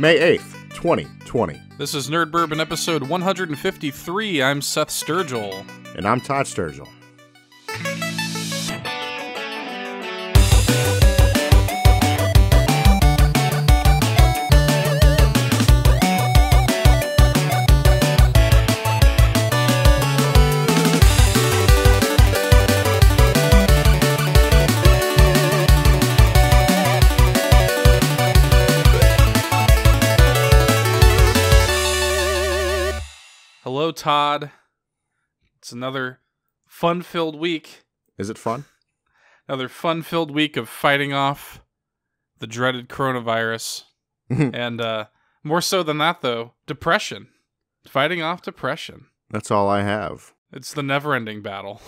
May 8th, 2020. This is Nerd Bourbon episode 153. I'm Seth Sturgill. And I'm Todd Sturgill. Todd. It's another fun filled week. Is it fun? Another fun filled week of fighting off the dreaded coronavirus. and uh, more so than that, though, depression. Fighting off depression. That's all I have. It's the never ending battle.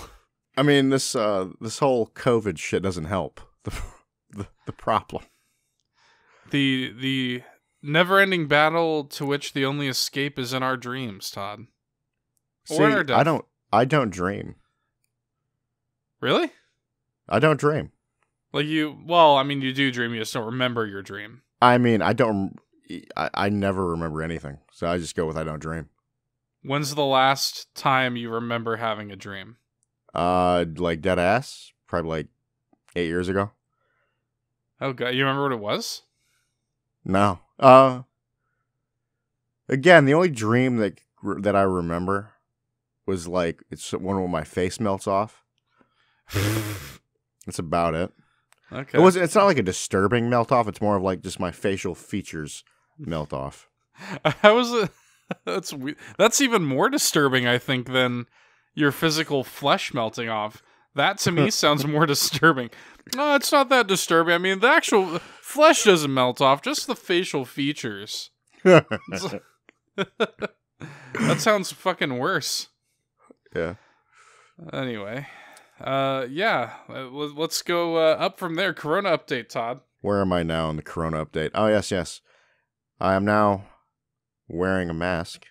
I mean, this uh, this whole COVID shit doesn't help the the, the problem. The the never ending battle to which the only escape is in our dreams, Todd. See. I don't I don't dream. Really? I don't dream. Like you well, I mean you do dream, you just don't remember your dream. I mean, I don't. I, I never remember anything, so I just go with I don't dream. When's the last time you remember having a dream? Uh, like dead ass, probably like eight years ago. Oh god, you remember what it was? No. Uh. Again, the only dream that that I remember was like it's one where my face melts off. That's about it. Okay. It was. It's not like a disturbing melt off. It's more of like just my facial features melt off. I was uh, that's we- that's even more disturbing I think than your physical flesh melting off. That to me sounds more disturbing. No, it's not that disturbing. I mean, the actual flesh doesn't melt off, just the facial features. That sounds fucking worse. Yeah. Anyway, uh, yeah, uh, let- let's go uh, up from there. Corona update, Todd. Where am I now in the Corona update? Oh yes, yes. I am now wearing a mask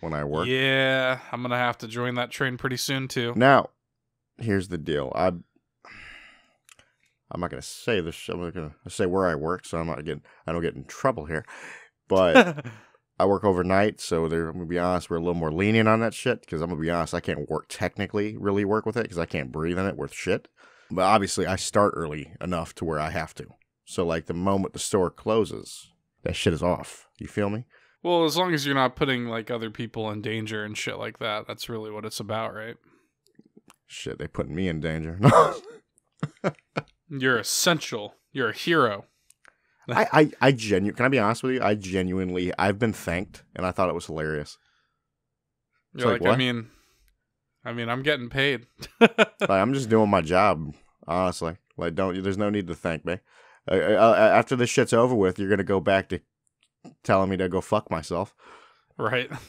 when I work. Yeah, I'm gonna have to join that train pretty soon too. Now, here's the deal. I I'm not gonna say this. I'm not gonna say where I work, so I'm not getting. I don't get in trouble here. But I work overnight, so they're, I'm gonna be honest. We're a little more lenient on that shit because I'm gonna be honest. I can't work technically really work with it because I can't breathe in it worth shit. But obviously, I start early enough to where I have to. So like the moment the store closes, that shit is off. You feel me? Well, as long as you're not putting like other people in danger and shit like that, that's really what it's about, right? Shit, they putting me in danger. You're essential. You're a hero. I, I, I genu- Can I be honest with you? I genuinely, I've been thanked, and I thought it was hilarious. You're like, like, I mean, I mean, I'm getting paid. Like, I'm just doing my job, honestly. Like, don't. There's no need to thank me. Uh, uh, after this shit's over with, you're gonna go back to telling me to go fuck myself. right.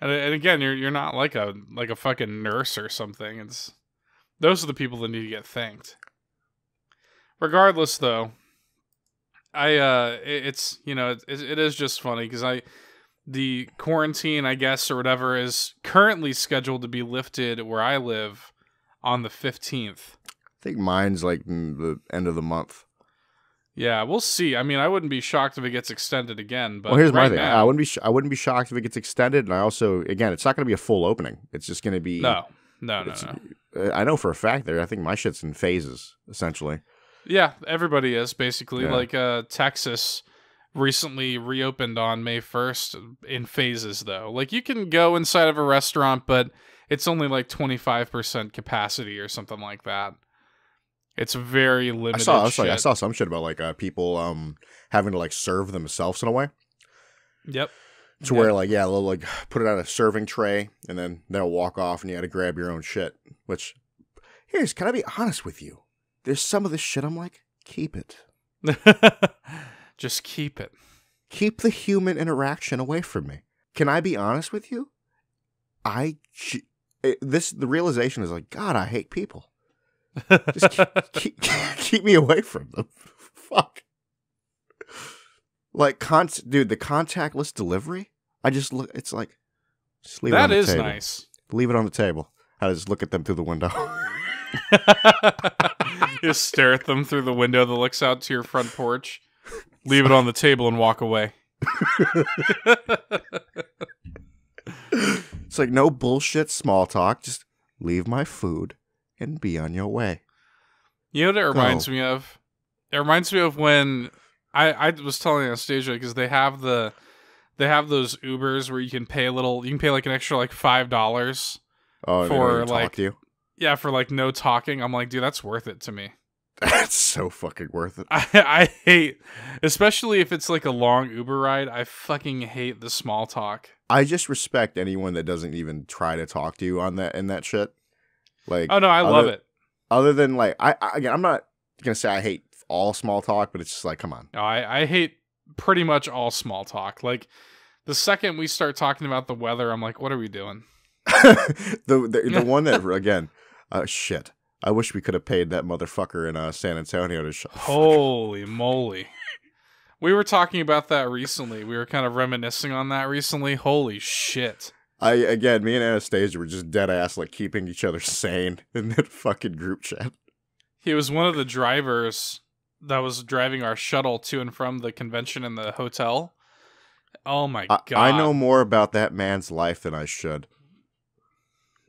And, and again, you're you're not like a like a fucking nurse or something. It's those are the people that need to get thanked. Regardless, though, I uh, it, it's you know it, it is just funny because I the quarantine, I guess, or whatever, is currently scheduled to be lifted where I live on the fifteenth. I think mine's like the end of the month. Yeah, we'll see. I mean, I wouldn't be shocked if it gets extended again. But well, here's my thing. now- I wouldn't be. Sh- I wouldn't be shocked if it gets extended. And I also, again, it's not gonna be a full opening. It's just gonna be. No, no, no, no. uh, I know for a fact there. I think my shit's in phases, essentially. Yeah, everybody is basically Yeah. like uh Texas recently reopened on May 1st in phases though. Like you can go inside of a restaurant but it's only like 25% capacity or something like that. It's very limited I saw. I saw, I saw some shit about like uh, people um having to like serve themselves in a way. Yep. To where like yeah, they'll like put it on a serving tray and then they'll walk off and you got to grab your own shit. Which here's can I be honest with you? There's some of this shit I'm like keep it, Just keep it. keep the human interaction away from me. Can I be honest with you? I it, eh, this the realization is like God, I hate people. Just keep, keep, keep me away from them. Fuck. Like con dude, the contactless delivery. I just look. It's like just leave it on the is table. nice. Leave it on the table. I just look at them through the window. you stare at them through the window that looks out to your front porch. leave it on the table and walk away. It's like no bullshit small talk. Just leave my food and be on your way. You know what it reminds me of? It reminds me of when I I was telling Anastasia because they have the they have those Ubers where you can pay a little you can pay like an extra like five dollars Oh, and they don't For, like-. Yeah for like no talking. I'm like, dude, that's worth it to me. That's so fucking worth it. I I hate especially if it's like a long Uber ride. I fucking hate the small talk. I just respect anyone that doesn't even try to talk to you on that and that shit. Like, Oh no, I love it. other than like, I, I again, I'm not gonna say I hate all small talk, but it's just like, come on. No, I, I hate pretty much all small talk. Like the second we start talking about the weather, I'm like, what are we doing? the the, the one that again, uh, shit. I wish we could have paid that motherfucker in uh, San Antonio to shut. the fuck up. Holy moly. We were talking about that recently. We were kind of reminiscing on that recently. Holy shit. I again, me and Anastasia were just dead ass like keeping each other sane in that fucking group chat. He was one of the drivers that was driving our shuttle to and from the convention and the hotel. Oh my I, god. I know more about that man's life than I should.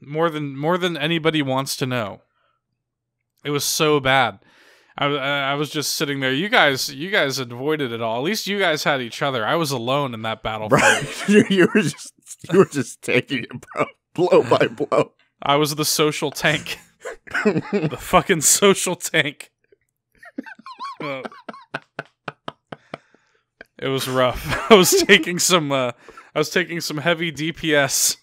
More than more than anybody wants to know. It was so bad. I, I was just sitting there. You guys, you guys avoided it all. At least you guys had each other. I was alone in that battle. Right? you, you were just you were just taking it, bro, blow by blow. I was the social tank, the fucking social tank. It was rough. I was taking some. Uh, I was taking some heavy DPS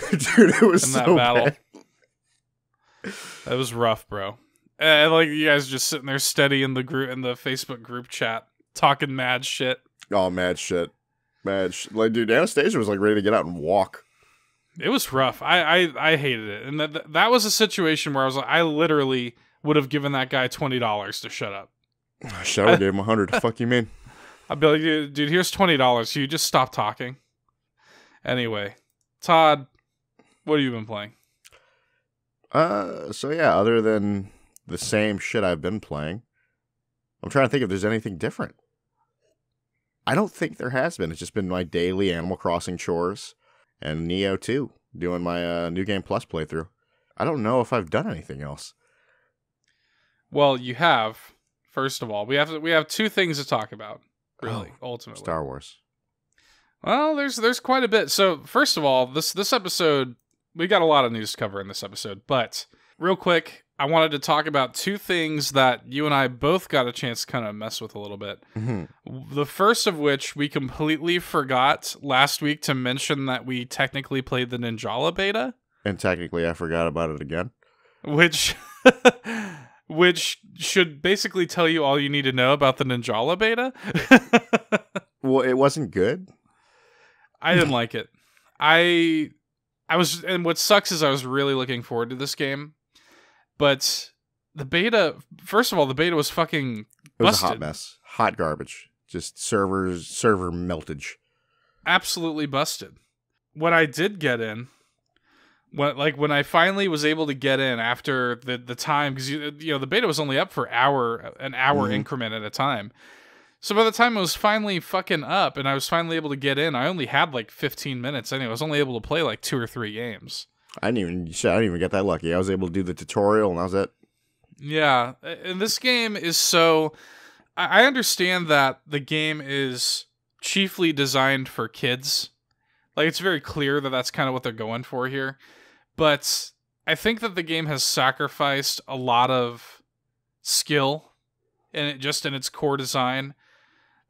Dude, it was in that so battle. bad. That was rough, bro. And like you guys just sitting there steady in the group in the Facebook group chat, talking mad shit. Oh, mad shit, mad sh- Like, dude, Anastasia was like ready to get out and walk. It was rough. I I, I hated it, and that that was a situation where I was like, I literally would have given that guy twenty dollars to shut up. Shower gave him a hundred. Fuck you mean? I'd be like, dude, dude, here's twenty dollars. You just stop talking. Anyway, Todd, what have you been playing? Uh, so yeah, other than the same shit I've been playing, I'm trying to think if there's anything different. I don't think there has been. It's just been my daily Animal Crossing chores and Nioh 2, doing my uh, New Game Plus playthrough. I don't know if I've done anything else. Well, you have. First of all, we have we have two things to talk about. Really, ultimately. Star Wars. Well, there's there's quite a bit. So first of all, this this episode we got a lot of news to cover in this episode, but real quick, I wanted to talk about two things that you and I both got a chance to kind of mess with a little bit. hmm The first of which we completely forgot last week to mention that we technically played the Ninjala beta, And technically, I forgot about it again. which which should basically tell you all you need to know about the Ninjala beta. Well, it wasn't good. I didn't like it. I I was and what sucks is I was really looking forward to this game. But the beta first of all, the beta was fucking It was a hot mess. Hot garbage. Just servers, server meltage. absolutely busted. When I did get in, when like when I finally was able to get in after the the time because you you know the beta was only up for hour an hour Mhm. increment at a time. So by the time I was finally fucking up and I was finally able to get in, I only had like 15 minutes anyway. I was only able to play like two or three games. I didn't even shit, I didn't even get that lucky. I was able to do the tutorial and that was it. Yeah, and this game is so. I I understand that the game is chiefly designed for kids. Like it's very clear that that's kind of what they're going for here, but I think that the game has sacrificed a lot of skill in it, just in its core design.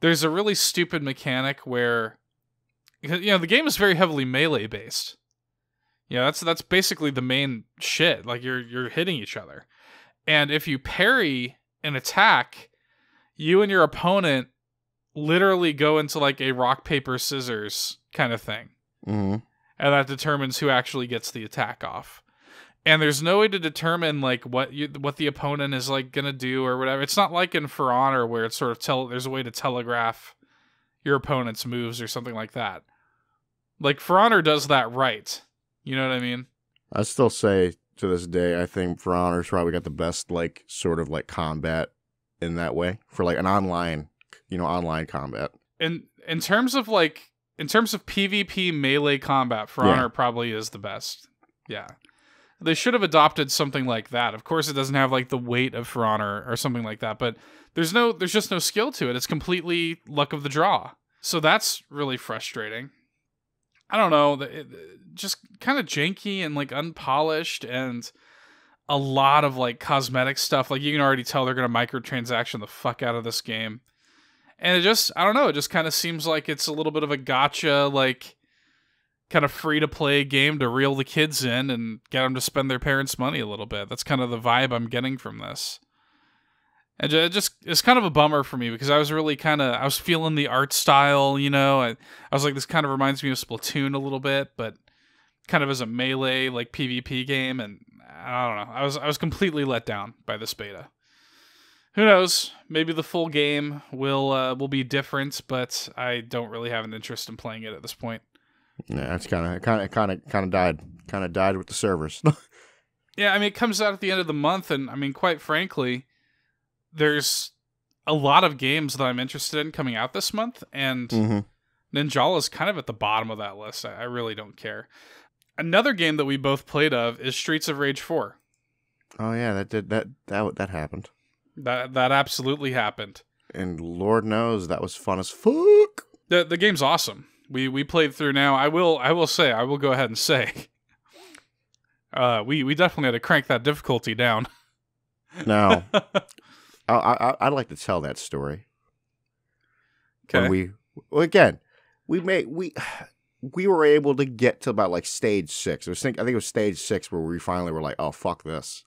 There's a really stupid mechanic where, you know, the game is very heavily melee based. Yeah, that's that's basically the main shit. Like you're you're hitting each other. And if you parry an attack, you and your opponent literally go into like a rock paper scissors kind of thing. hmm And that determines who actually gets the attack off. And there's no way to determine like what you what the opponent is like gonna do or whatever. It's not like in For Honor where it's sort of tell there's a way to telegraph your opponent's moves or something like that. Like For Honor does that right. You know what I mean? I still say to this day, I think For Honor's probably got the best like sort of like combat in that way for like an online you know online combat. in in terms of like in terms of PvP melee combat, For Yeah. Honor probably is the best. Yeah. They should have adopted something like that. Of course it doesn't have like the weight of For Honor or something like that, but there's no there's just no skill to it. It's completely luck of the draw. So that's really frustrating. I don't know, it, just kind of janky and like unpolished and a lot of like cosmetic stuff. Like you can already tell they're going to microtransaction the fuck out of this game. And it just, I don't know, it just kind of seems like it's a little bit of a gotcha, like kind of free to play game to reel the kids in and get them to spend their parents' money a little bit. That's kind of the vibe I'm getting from this. And it just, it's kind of a bummer for me because I was really kind of, I was feeling the art style, you know. I, I was like, this kind of reminds me of Splatoon a little bit, but kind of as a melee, like PvP game. And I don't know, I was, I was completely let down by this beta who knows? Maybe the full game will uh, will be different, but I don't really have an interest in playing it at this point. Yeah, it's kind of kind of kind of kind of died. Kind of died with the servers. Yeah, I mean, it comes out at the end of the month, and I mean, quite frankly, there's a lot of games that I'm interested in coming out this month, and hmm Ninjala is kind of at the bottom of that list. I, I really don't care. Another game that we both played of is Streets of Rage 4. Oh yeah, that did that that that happened. That that absolutely happened. And Lord knows that was fun as fuck. The the game's awesome. We we played through now. I will I will say I will go ahead and say. Uh, we we definitely had to crank that difficulty down. Now, I, I I'd like to tell that story. Okay. When we well, again, we made we we were able to get to about like stage six. Was think I think it was stage six where we finally were like, oh fuck this.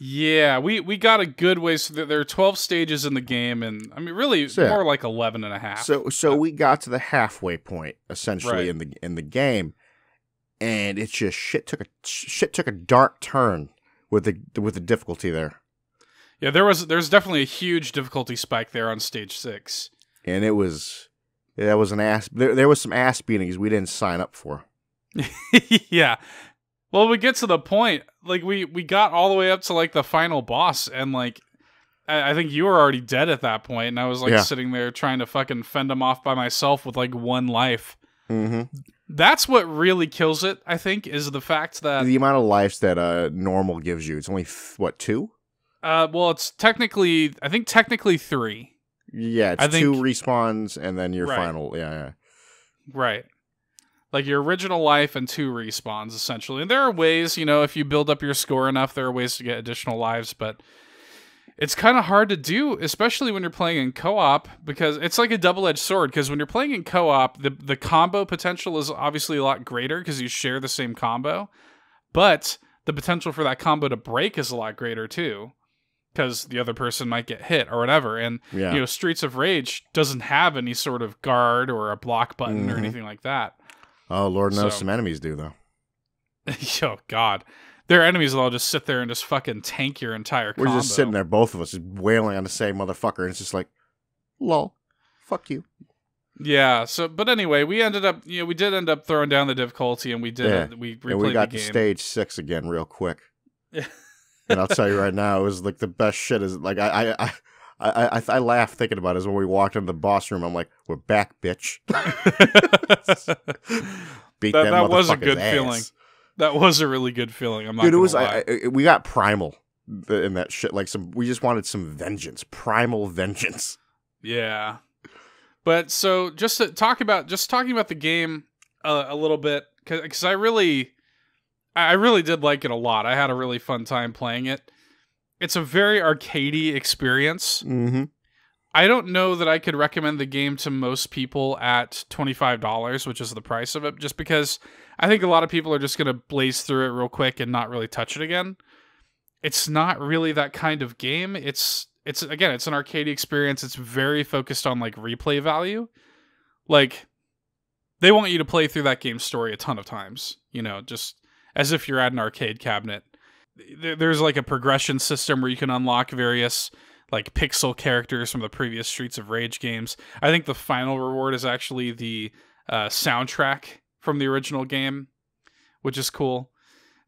Yeah, we we got a good ways. There there are twelve stages in the game, and I mean, really So, more like 11 and a half. So so uh, we got to the halfway point essentially Right. in the in the game, and it's just shit took a shit took a dark turn with the with the difficulty there, yeah, there was there's definitely a huge difficulty spike there on stage six. and it was that was an ass. There, there was some ass beatings we didn't sign up for. yeah. Well, we get to the point, like we we got all the way up to like the final boss, and like I, I think you were already dead at that point, and I was like Yeah. sitting there trying to fucking fend him off by myself with like one life. Mm-hmm. That's what really kills it. I think is the fact that the amount of lives that uh normal gives you, it's only what two? uh, well, it's technically I think technically three, Yeah, it's I think- two respawns and then your Right. final. Yeah, yeah. right? Like your original life and two respawns essentially. And there are ways, you know, if you build up your score enough, there are ways to get additional lives, but it's kind of hard to do, especially when you're playing in co-op, because it's like a double-edged sword. Because when you're playing in co-op, the the combo potential is obviously a lot greater because you share the same combo, but the potential for that combo to break is a lot greater too, because the other person might get hit or whatever. And Yeah. you know, Streets of Rage doesn't have any sort of guard or a block button or Mhm. anything like that. Oh, Lord knows so- some enemies do though. oh God, there are enemies that'll just sit there and just fucking tank your entire. We're combo. just sitting there, both of us, just wailing on the same motherfucker, and it's just like, lol, fuck you. Yeah. So, but anyway, we ended up, you know, we did end up throwing down the difficulty, and we did. Yeah. We replayed and we got to stage six again real quick. And I'll tell you right now, it was like the best shit. Is like I I I. I, I, I laugh thinking about it is when we walked into the boss room. I'm like, "We're back, bitch!" Beat That- that, was a good ass. feeling. that was a really good feeling. I'm not. Dude, it was. I, I, we got primal in that shit. Like some, we just wanted some vengeance, primal vengeance. Yeah. But so just to talk about just talking about the game uh, a little bit because I really I really did like it a lot. I had a really fun time playing it. It's a very arcadey experience. Mm-hmm. I don't know that I could recommend the game to most people at $25, which is the price of it, just because I think a lot of people are just going to blaze through it real quick and not really touch it again. It's not really that kind of game. It's it's again, it's an arcade experience. It's very focused on like replay value. Like they want you to play through that game story a ton of times, you know, just as if you're at an arcade cabinet. There- There's like a progression system where you can unlock various like pixel characters from the previous Streets of Rage games. I think the final reward is actually the uh, soundtrack from the original game, which is cool.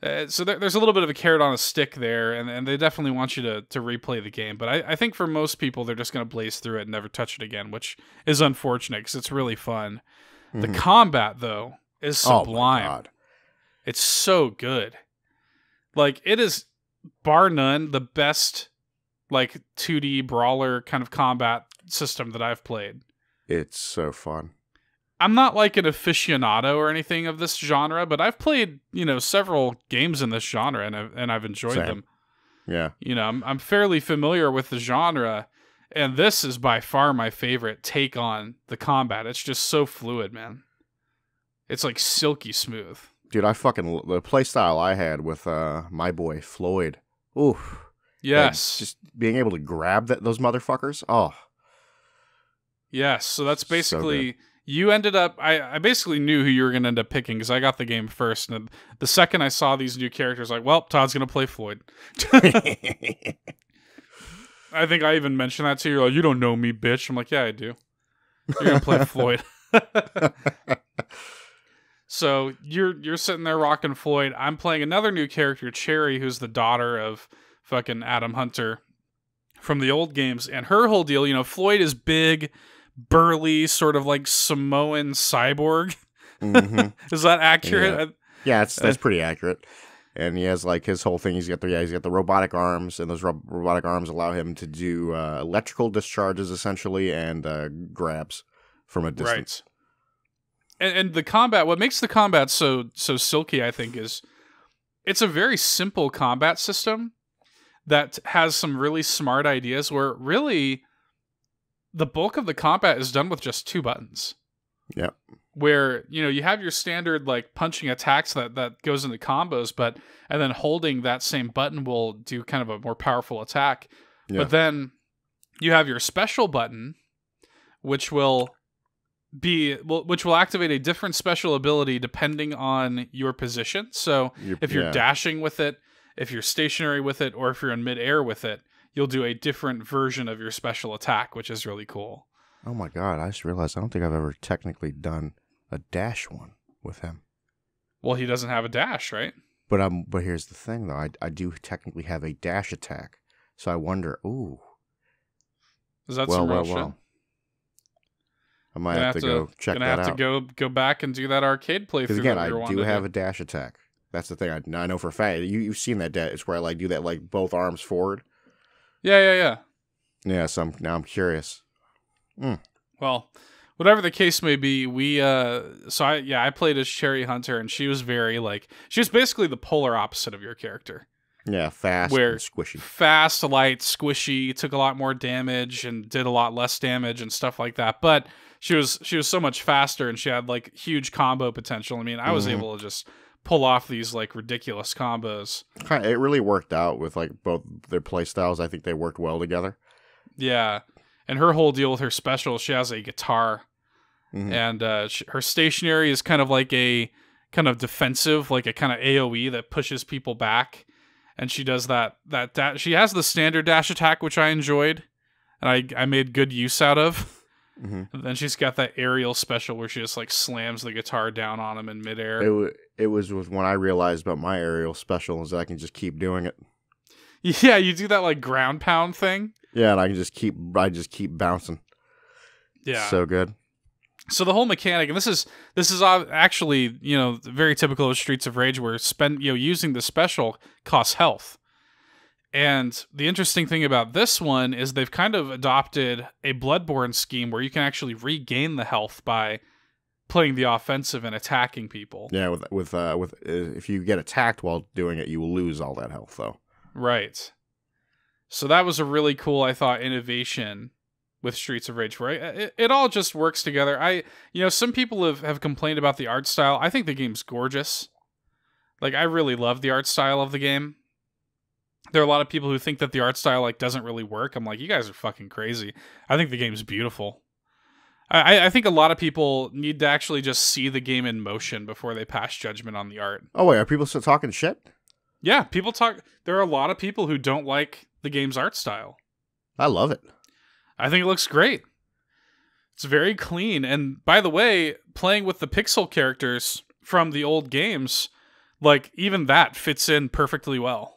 Uh, so there, there's a little bit of a carrot on a stick there, and, and they definitely want you to, to replay the game. But I, I think for most people, they're just going to blaze through it and never touch it again, which is unfortunate because it's really fun. The Mhm. combat, though, is Oh sublime. God. It's so good. Like it is bar none the best like 2D brawler kind of combat system that I've played. It's so fun. I'm not like an aficionado or anything of this genre, but I've played, you know, several games in this genre and I've, and I've enjoyed Same. them. Yeah. You know, I'm, I'm fairly familiar with the genre, and this is by far my favorite take on the combat. It's just so fluid, man. It's like silky smooth. Dude, I fucking the play style I had with uh my boy Floyd. Oof. Yes. just being able to grab that those motherfuckers. Oh, Yes, so that's So basically you ended up. I, I basically knew who you were going to end up picking because I got the game first, and the second I saw these new characters, like, well, Todd's going to play Floyd. I think I even mentioned that to you. Like, you don't know me, bitch. I'm like, yeah, I do. You're going to play Floyd. so you're you're sitting there rocking Floyd. I'm playing another new character, Cherry, who's the daughter of fucking Adam Hunter from the old games, and her whole deal, you know, Floyd is big, burly, sort of like Samoan cyborg. Mhm. Is that accurate? Yeah, it's that's pretty accurate. And he has like his whole thing. He's got the yeah, he's got the robotic arms, and those ro- robotic arms allow him to do uh, electrical discharges essentially and uh, grabs from a distance. Right. And, and the combat, what makes the combat so so silky, I think, is it's a very simple combat system that has some really smart ideas. Where really, the bulk of the combat is done with just two buttons. Yep. Where you know you have your standard like punching attacks that that goes into combos, but and then holding that same button will do kind of a more powerful attack. Yeah. But then you have your special button, which will be which will activate a different special ability depending on your position. So You're- if you're yeah. dashing with it, if you're stationary with it, or if you're in midair with it, you'll do a different version of your special attack, which is really cool. Oh my god! I just realized I don't think I've ever technically done a dash one with him. Well, he doesn't have a dash, right? But um, but here's the thing though. I I do technically have a dash attack, so I wonder. Ooh, Is that well, some real well, shit? well. I might have, to, go check gonna that have out. to go go back and do that arcade playthrough. Because again, I we were wanting do to have a dash attack. That's the thing. I, I know for a fact. You you've seen that dash. It's where I like do that like both arms forward. Yeah, yeah, yeah. Yeah. So I'm, now I'm curious. Well, whatever the case may be, we uh so I yeah, I played as Cherry Hunter and she was very like she was basically the polar opposite of your character. Yeah, fast Where- and squishy. Fast, light, squishy, took a lot more damage and did a lot less damage and stuff like that. But she was she was so much faster and she had like huge combo potential. I mean, I was Mhm. able to just pull off these like ridiculous combos. It really worked out with like both their playstyles. I think they worked well together. Yeah. And her whole deal with her special, she has a guitar Mhm. and uh, sh- her stationary is kind of like a kind of defensive, like a kind of AOE that pushes people back. And she does that that da- she has the standard dash attack, which I enjoyed, and I I made good use out of. Mhm. And then she's got that aerial special where she just like slams the guitar down on him in midair. It wa it was with when I realized about my aerial special is that I can just keep doing it. yeah, you do that like ground pound thing. Yeah, and I can just keep I just keep bouncing. Yeah. So good. so the whole mechanic and this is this is actually you know very typical of streets of rage where spend you know using the special costs health and the interesting thing about this one is they've kind of adopted a bloodborne scheme where you can actually regain the health by playing the offensive and attacking people. Yeah, with with uh with uh, if you get attacked while doing it, you will lose all that health though. right. So that was a really cool i thought innovation with streets of rage where it, it all just works together. I you know some people have, have complained about the art style. I think the game's gorgeous. Like i really love the art style of the game there are a lot of people who think that the art style like doesn't really work i'm like you guys are fucking crazy i think the game's beautiful I, I think a lot of people need to actually just see the game in motion before they pass judgment on the art Oh wait, are people still talking shit? yeah people talk there are a lot of people who don't like the game's art style I love it. I think it looks great. It's very clean. And by the way, playing with the pixel characters from the old games, like even that fits in perfectly well.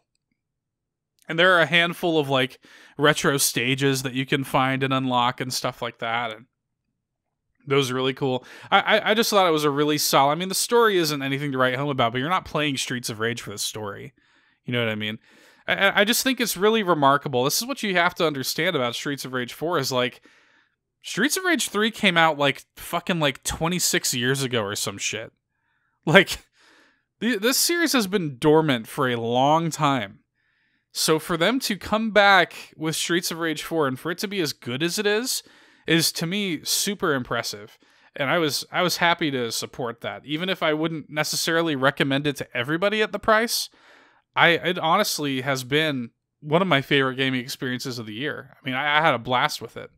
And there are a handful of like retro stages that you can find and unlock and stuff like that. And those are really cool. I, I, just thought it was a really solid. I mean, the story isn't anything to write home about, but you're not playing Streets of Rage for the story. You know what I mean? I, I just think it's really remarkable. This is what you have to understand about Streets of Rage 4 is like Streets of Rage 3 came out like fucking like 26 years ago or some shit. Like this series has been dormant for a long time. So for them to come back with Streets of Rage 4 and for it to be as good as it is is to me super impressive. And I was I was happy to support that. Even if I wouldn't necessarily recommend it to everybody at the price, I it honestly has been one of my favorite gaming experiences of the year. I mean, I, I had a blast with it.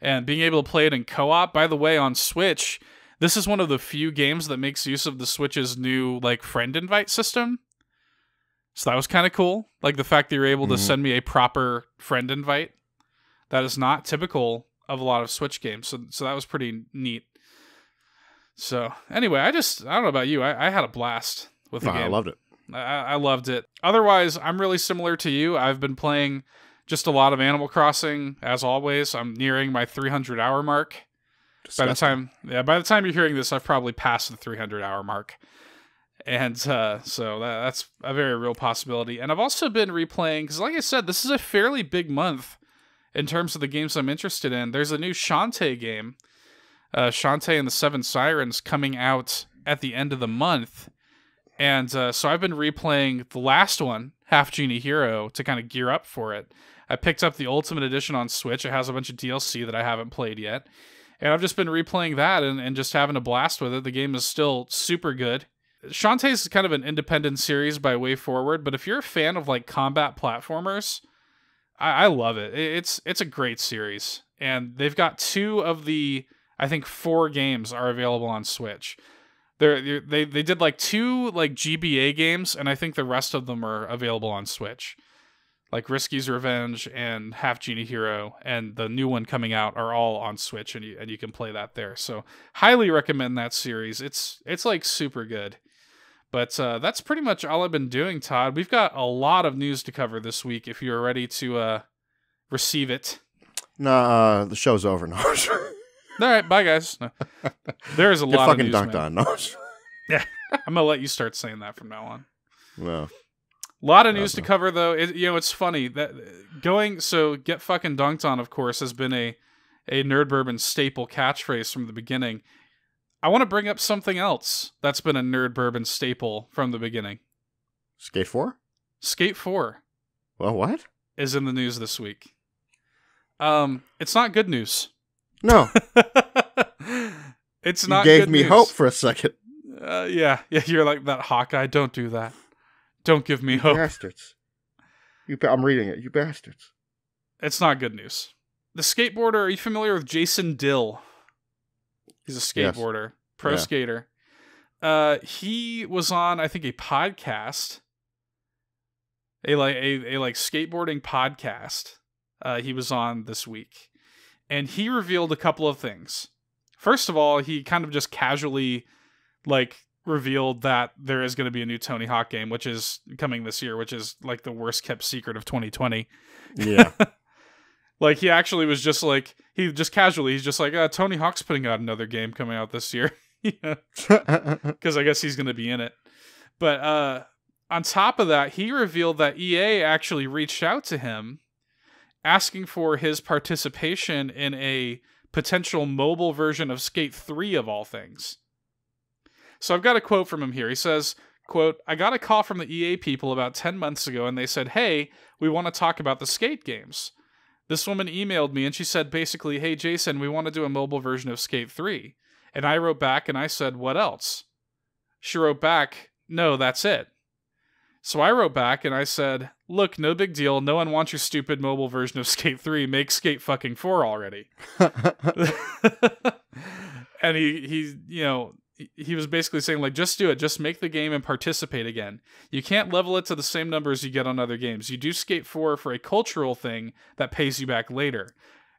And being able to play it in co-op, by the way, on Switch, this is one of the few games that makes use of the Switch's new like friend invite system. So that was kind of cool. Like the fact that you're able Mhm. to send me a proper friend invite. That is not typical of a lot of Switch games. So so that was pretty neat. So anyway, I just I don't know about you. I, I had a blast with the No, game. I loved it. I, I loved it. Otherwise, I'm really similar to you. I've been playing just a lot of Animal Crossing as always. I'm nearing my 300 hour mark. By the time, yeah, by the time you're hearing this, I've probably passed the 300 hour mark, and uh, so that, that's a very real possibility. And I've also been replaying because, like I said, this is a fairly big month in terms of the games I'm interested in. There's a new Shantae game, uh, Shantae and the Seven Sirens, coming out at the end of the month, and uh, so I've been replaying the last one, Half Genie Hero, to kind of gear up for it. I picked up the Ultimate Edition on Switch. It has a bunch of DLC that I haven't played yet. And I've just been replaying that and, and just having a blast with it. The game is still super good. Shantae is kind of an independent series by WayForward, but if you're a fan of like combat platformers, I, I love it. It- It's it's a great series, and they've got two of the I think four games are available on Switch. They're- they they did like two like GBA games, and I think the rest of them are available on Switch like Risky's Revenge and Half Genie Hero and the new one coming out are all on Switch and you and you can play that there. So highly recommend that series. It's it's like super good. But uh, that's pretty much all I've been doing, Todd. We've got a lot of news to cover this week if you're ready to uh, receive it. Nah, uh, the show's over now. All right, bye guys. No. There is a lot of fucking news. dunked man. on. No. I'm gonna let you start saying that from now on. no. A lot of news to cover, though. It, you know, it's funny that going so get fucking dunked on. Of course, has been a a nerd bourbon staple catchphrase from the beginning. I want to bring up something else that's been a nerd bourbon staple from the beginning. Skate 4? Skate Four Well, what? is in the news this week. Um, it's not good news. No. it's not you gave me news. hope for a second. Uh, yeah, yeah. You're like that Hawkeye. Don't do that. Don't give me hope. Bastards. You, ba- I'm reading it. You bastards. It's not good news. The skateboarder, are you familiar with Jason Dill? He's a Yes. skateboarder, pro Yeah. skater. Uh, he was on, I think, a podcast, a like a, a like skateboarding podcast. Uh, he was on this week, and he revealed a couple of things. First of all, he kind of just casually, like, revealed that there is going to be a new Tony Hawk game, which is coming this year, which is like the worst kept secret of 2020. Yeah. Like he actually was just like he just casually he's just like uh, Tony Hawk's putting out another game coming out this year because I guess he's going to be in it. But uh, on top of that, he revealed that EA actually reached out to him asking for his participation in a potential mobile version of Skate 3 of all things. So I've got a quote from him here. He says, quote, I got a call from the EA people about 10 months ago and they said, "Hey, we want to talk about the Skate games." This woman emailed me and she said basically, "Hey Jason, we want to do a mobile version of Skate 3." And I wrote back and I said, "What else?" She wrote back, "No, that's it." So I wrote back and I said, "Look, no big deal. No one wants your stupid mobile version of Skate 3. Make Skate fucking 4 already." and he he you know he- was basically saying like just do it just make the game and participate again you can't level it to the same numbers you get on other games you do skate 4 for a cultural thing that pays you back later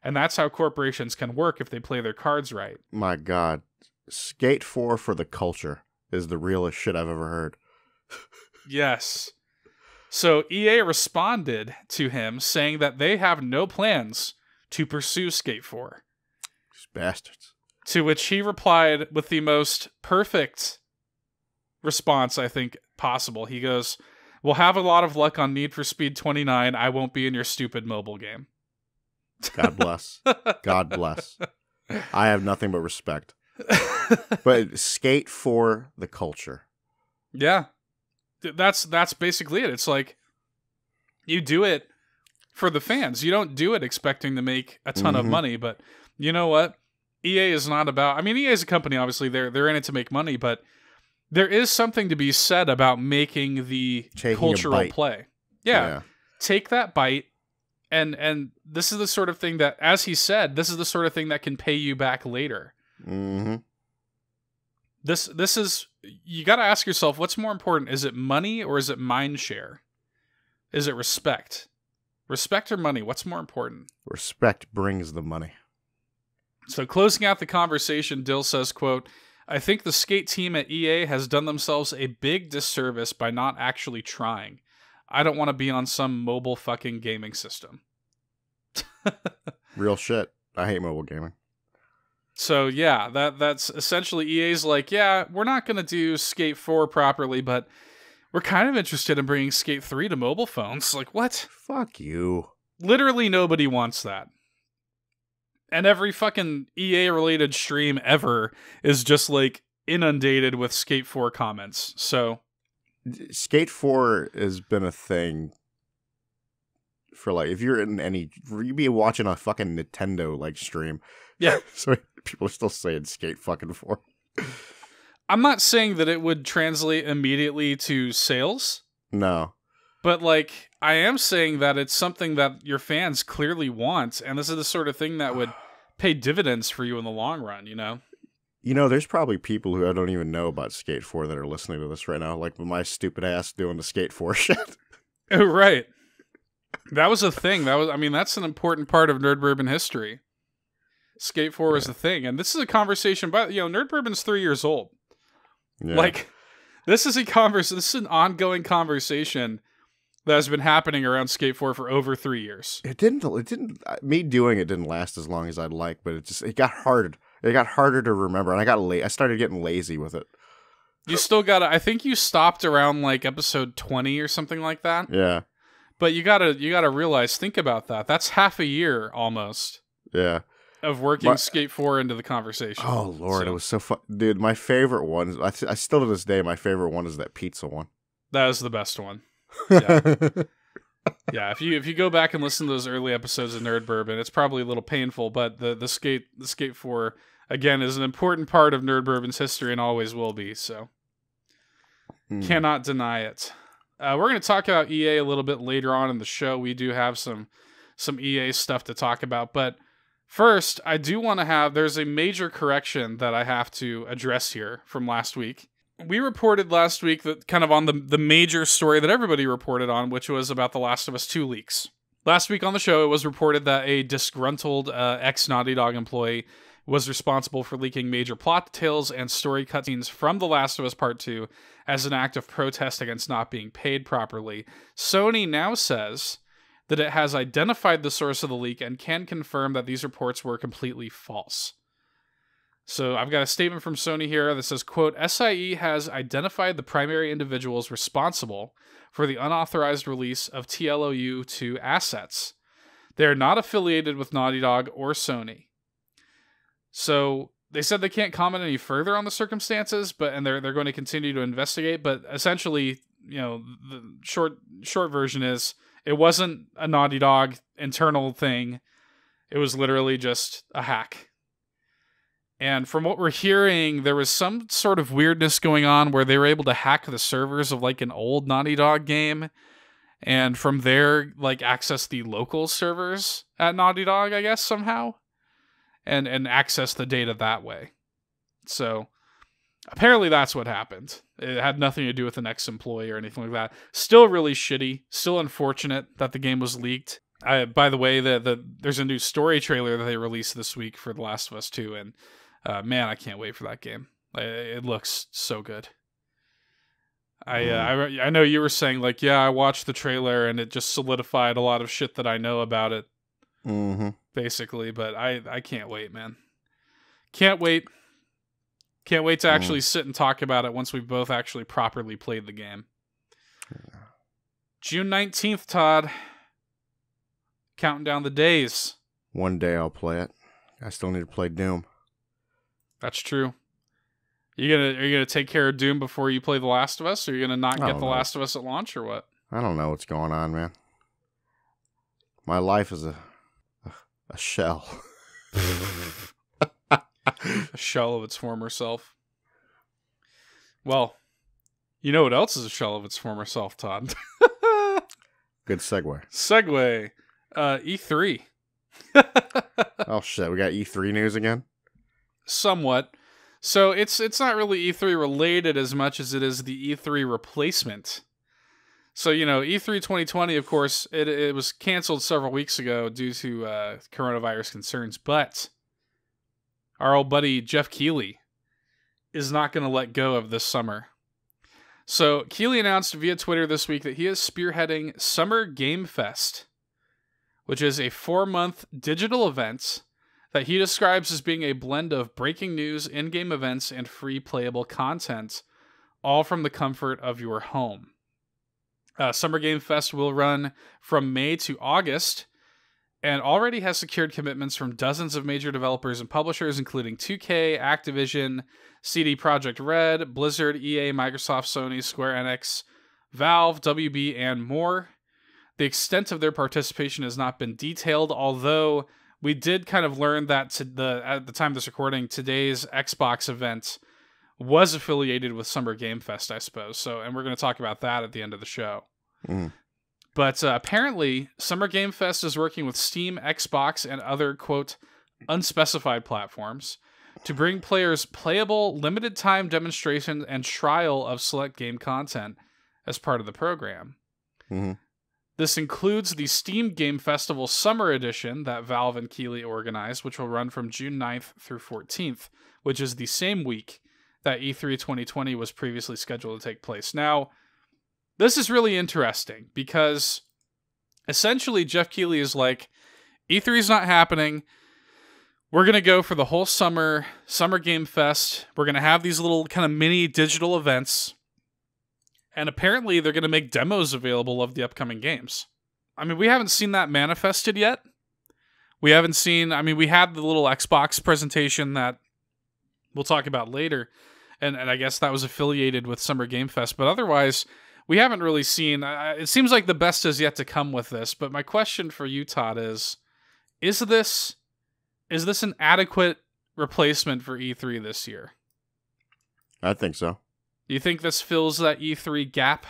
and that's how corporations can work if they play their cards right My God. Skate 4 for the culture is the realest shit I've ever heard. Yes. So EA responded to him saying that they have no plans to pursue Skate 4. These bastards. To which he replied with the most perfect response I think possible. He goes, We'll have a lot of luck on Need for Speed 29. I won't be in your stupid mobile game. God bless. God bless. I have nothing but respect. But skate for the culture. Yeah. That's that's basically it. It's like you do it for the fans. You don't do it expecting to make a ton of Mhm. money, but you know what? EA is not about I mean EA is a company obviously they're they're in it to make money, but there is something to be said about making the Taking cultural play. Yeah, Take that bite and and this is the sort of thing that as he said, this is the sort of thing that can pay you back later. Mm-hmm. this this is you got to ask yourself what's more important is it money or is it mind share is it respect respect or money what's more important Respect brings the money. So closing out the conversation dill says quote i think the skate team at ea has done themselves a big disservice by not actually trying i don't want to be on some mobile fucking gaming system Real shit. I hate mobile gaming. So yeah, that that's essentially EA's like, yeah, we're not gonna do Skate Four properly, but we're kind of interested in bringing Skate Three to mobile phones. Like what? Fuck you. Literally nobody wants that. And every fucking EA related stream ever is just like inundated with Skate Four comments. So Skate 4 has been a thing for like, if you're in any, you'd be watching a fucking Nintendo like stream. Yeah. so people are still saying Skate fucking 4. I'm not saying that it would translate immediately to sales. No. But like I am saying that it's something that your fans clearly want, and this is the sort of thing that would pay dividends for you in the long run, you know? You know, there's probably people who I don't even know about Skate 4 that are listening to this right now, like my stupid ass doing the Skate 4 shit. Oh, right. That was a thing. That was I mean, that's an important part of Nerd Bourbon history. Skate 4 was a thing. And this is a conversation but you know, Nerd Bourbon's three years old. Yeah. Like this is a converse this is an ongoing conversation that has been happening around Skate 4 for over three years. it didn't, it didn't, uh, me doing it didn't last as long as I'd like, but it just, it got hard. It got harder to remember, and I got late. I started getting lazy with it. You still gotta I think you stopped around like episode twenty or something like that. Yeah. But you gotta you gotta realize, think about that. That's half a year almost Yeah. of working My- Skate Four into the conversation. Oh lord, So- it was so fun, dude. My favorite one, I, th- I still to this day, my favorite one is that pizza one. That is the best one. Yeah. Yeah, if you if you go back and listen to those early episodes of Nerd Bourbon, it's probably a little painful, but the the skate the Skate Four again is an important part of Nerd Bourbon's history and always will be. So Hmm. cannot deny it. Uh, we're going to talk about EA a little bit later on in the show. We do have some some EA stuff to talk about, but first, I do want to have there's a major correction that I have to address here from last week. We reported last week that kind of on the the major story that everybody reported on, which was about the Last of Us 2 leaks. Last week on the show, it was reported that a disgruntled uh, ex Naughty Dog employee was responsible for leaking major plot details and story cutscenes from The Last of Us Part 2 as an act of protest against not being paid properly. Sony now says that it has identified the source of the leak and can confirm that these reports were completely false. So I've got a statement from Sony here that says, quote, SIE has identified the primary individuals responsible for the unauthorized release of TLOU 2 assets. They are not affiliated with Naughty Dog or Sony. So they said they can't comment any further on the circumstances, but and they're they're going to continue to investigate. But essentially, you know, the short short version is it wasn't a Naughty Dog internal thing. It was literally just a hack. And from what we're hearing, there was some sort of weirdness going on where they were able to hack the servers of like an old Naughty Dog game and from there like access the local servers at Naughty Dog, I guess somehow. And and access the data that way. So apparently that's what happened. It had nothing to do with an ex-employee or anything like that. Still really shitty. Still unfortunate that the game was leaked. I, by the way, the, the there's a new story trailer that they released this week for The Last of Us 2, and uh, man, I can't wait for that game. It, it looks so good. I, uh, I I know you were saying like, yeah, I watched the trailer and it just solidified a lot of shit that I know about it, Mm-hmm. basically. But I I can't wait, man. Can't wait. Can't wait to Mm. actually sit and talk about it once we've both actually properly played the game. June nineteenth, Todd. Counting down the days. One day I'll play it. I still need to play Doom. That's true. You gonna are you gonna take care of Doom before you play The Last of Us, or are you gonna not get The know. Last of Us at launch, or what? I don't know what's going on, man. My life is a a, shell. A shell of its former self. Well, you know what else is a shell of its former self, Todd? Good segue. Segue. Uh, E3. Oh shit, we got E3 news again. Somewhat. So it's it's not really E3 related as much as it is the E3 replacement. So you know, E E3 2020, of course, it it was canceled several weeks ago due to uh, coronavirus concerns, but our old buddy Geoff Keighley is not going to let go of this summer. So Keighley announced via Twitter this week that he is spearheading Summer Game Fest, which is a four-month digital event that he describes as being a blend of breaking news, in game events, and free playable content, all from the comfort of your home. Uh, Summer Game Fest will run from May to August and already has secured commitments from dozens of major developers and publishers, including 2K, Activision, CD Projekt Red, Blizzard, EA, Microsoft, Sony, Square Enix, Valve, WB, and more. The extent of their participation has not been detailed, although we did kind of learn that to the at the time of this recording, today's Xbox event was affiliated with Summer Game Fest, I suppose. So, and we're going to talk about that at the end of the show. Mhm. But uh, apparently, Summer Game Fest is working with Steam, Xbox, and other quote unspecified platforms to bring players playable limited time demonstrations and trial of select game content as part of the program. Mhm. This includes the Steam Game Festival Summer Edition that Valve and Keighley organized, which will run from June 9th through 14th, which is the same week that E E3 2020 was previously scheduled to take place. Now, this is really interesting because essentially Geoff Keighley is like, E3 is not happening. We're going to go for the whole summer, Summer Game Fest. We're going to have these little kind of mini digital events. And apparently, they're going to make demos available of the upcoming games. I mean, we haven't seen that manifested yet. We haven't seen, I mean, we had the little Xbox presentation that we'll talk about later. And, and I guess that was affiliated with Summer Game Fest. But otherwise, we haven't really seen. Uh, it seems like the best is yet to come with this. But my question for you, Todd, is: Is this is this an adequate replacement for E3 this year? I think so. You think this fills that E3 gap?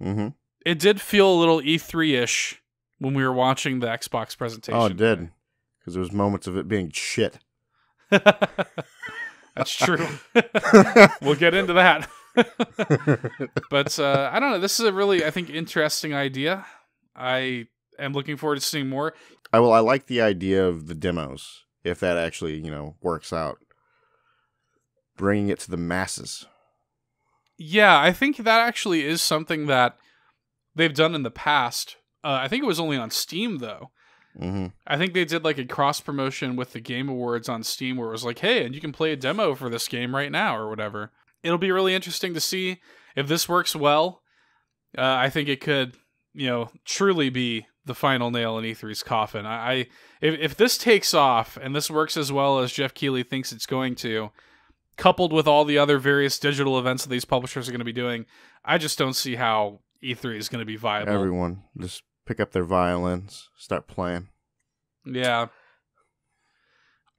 Mm-hmm. It did feel a little E3 ish when we were watching the Xbox presentation. Oh, it did. Because there was moments of it being shit. That's true. we'll get into that. but uh, I don't know. This is a really, I think, interesting idea. I am looking forward to seeing more. I will. I like the idea of the demos if that actually you know works out. Bringing it to the masses. Yeah, I think that actually is something that they've done in the past. Uh, I think it was only on Steam though. Mm-hmm. I think they did like a cross promotion with the Game Awards on Steam where it was like, hey, and you can play a demo for this game right now or whatever. It'll be really interesting to see if this works well. Uh, I think it could, you know, truly be the final nail in E3's coffin. I, I if, if this takes off and this works as well as Geoff Keighley thinks it's going to, coupled with all the other various digital events that these publishers are going to be doing, I just don't see how E3 is going to be viable. Everyone just pick up their violins, start playing. Yeah.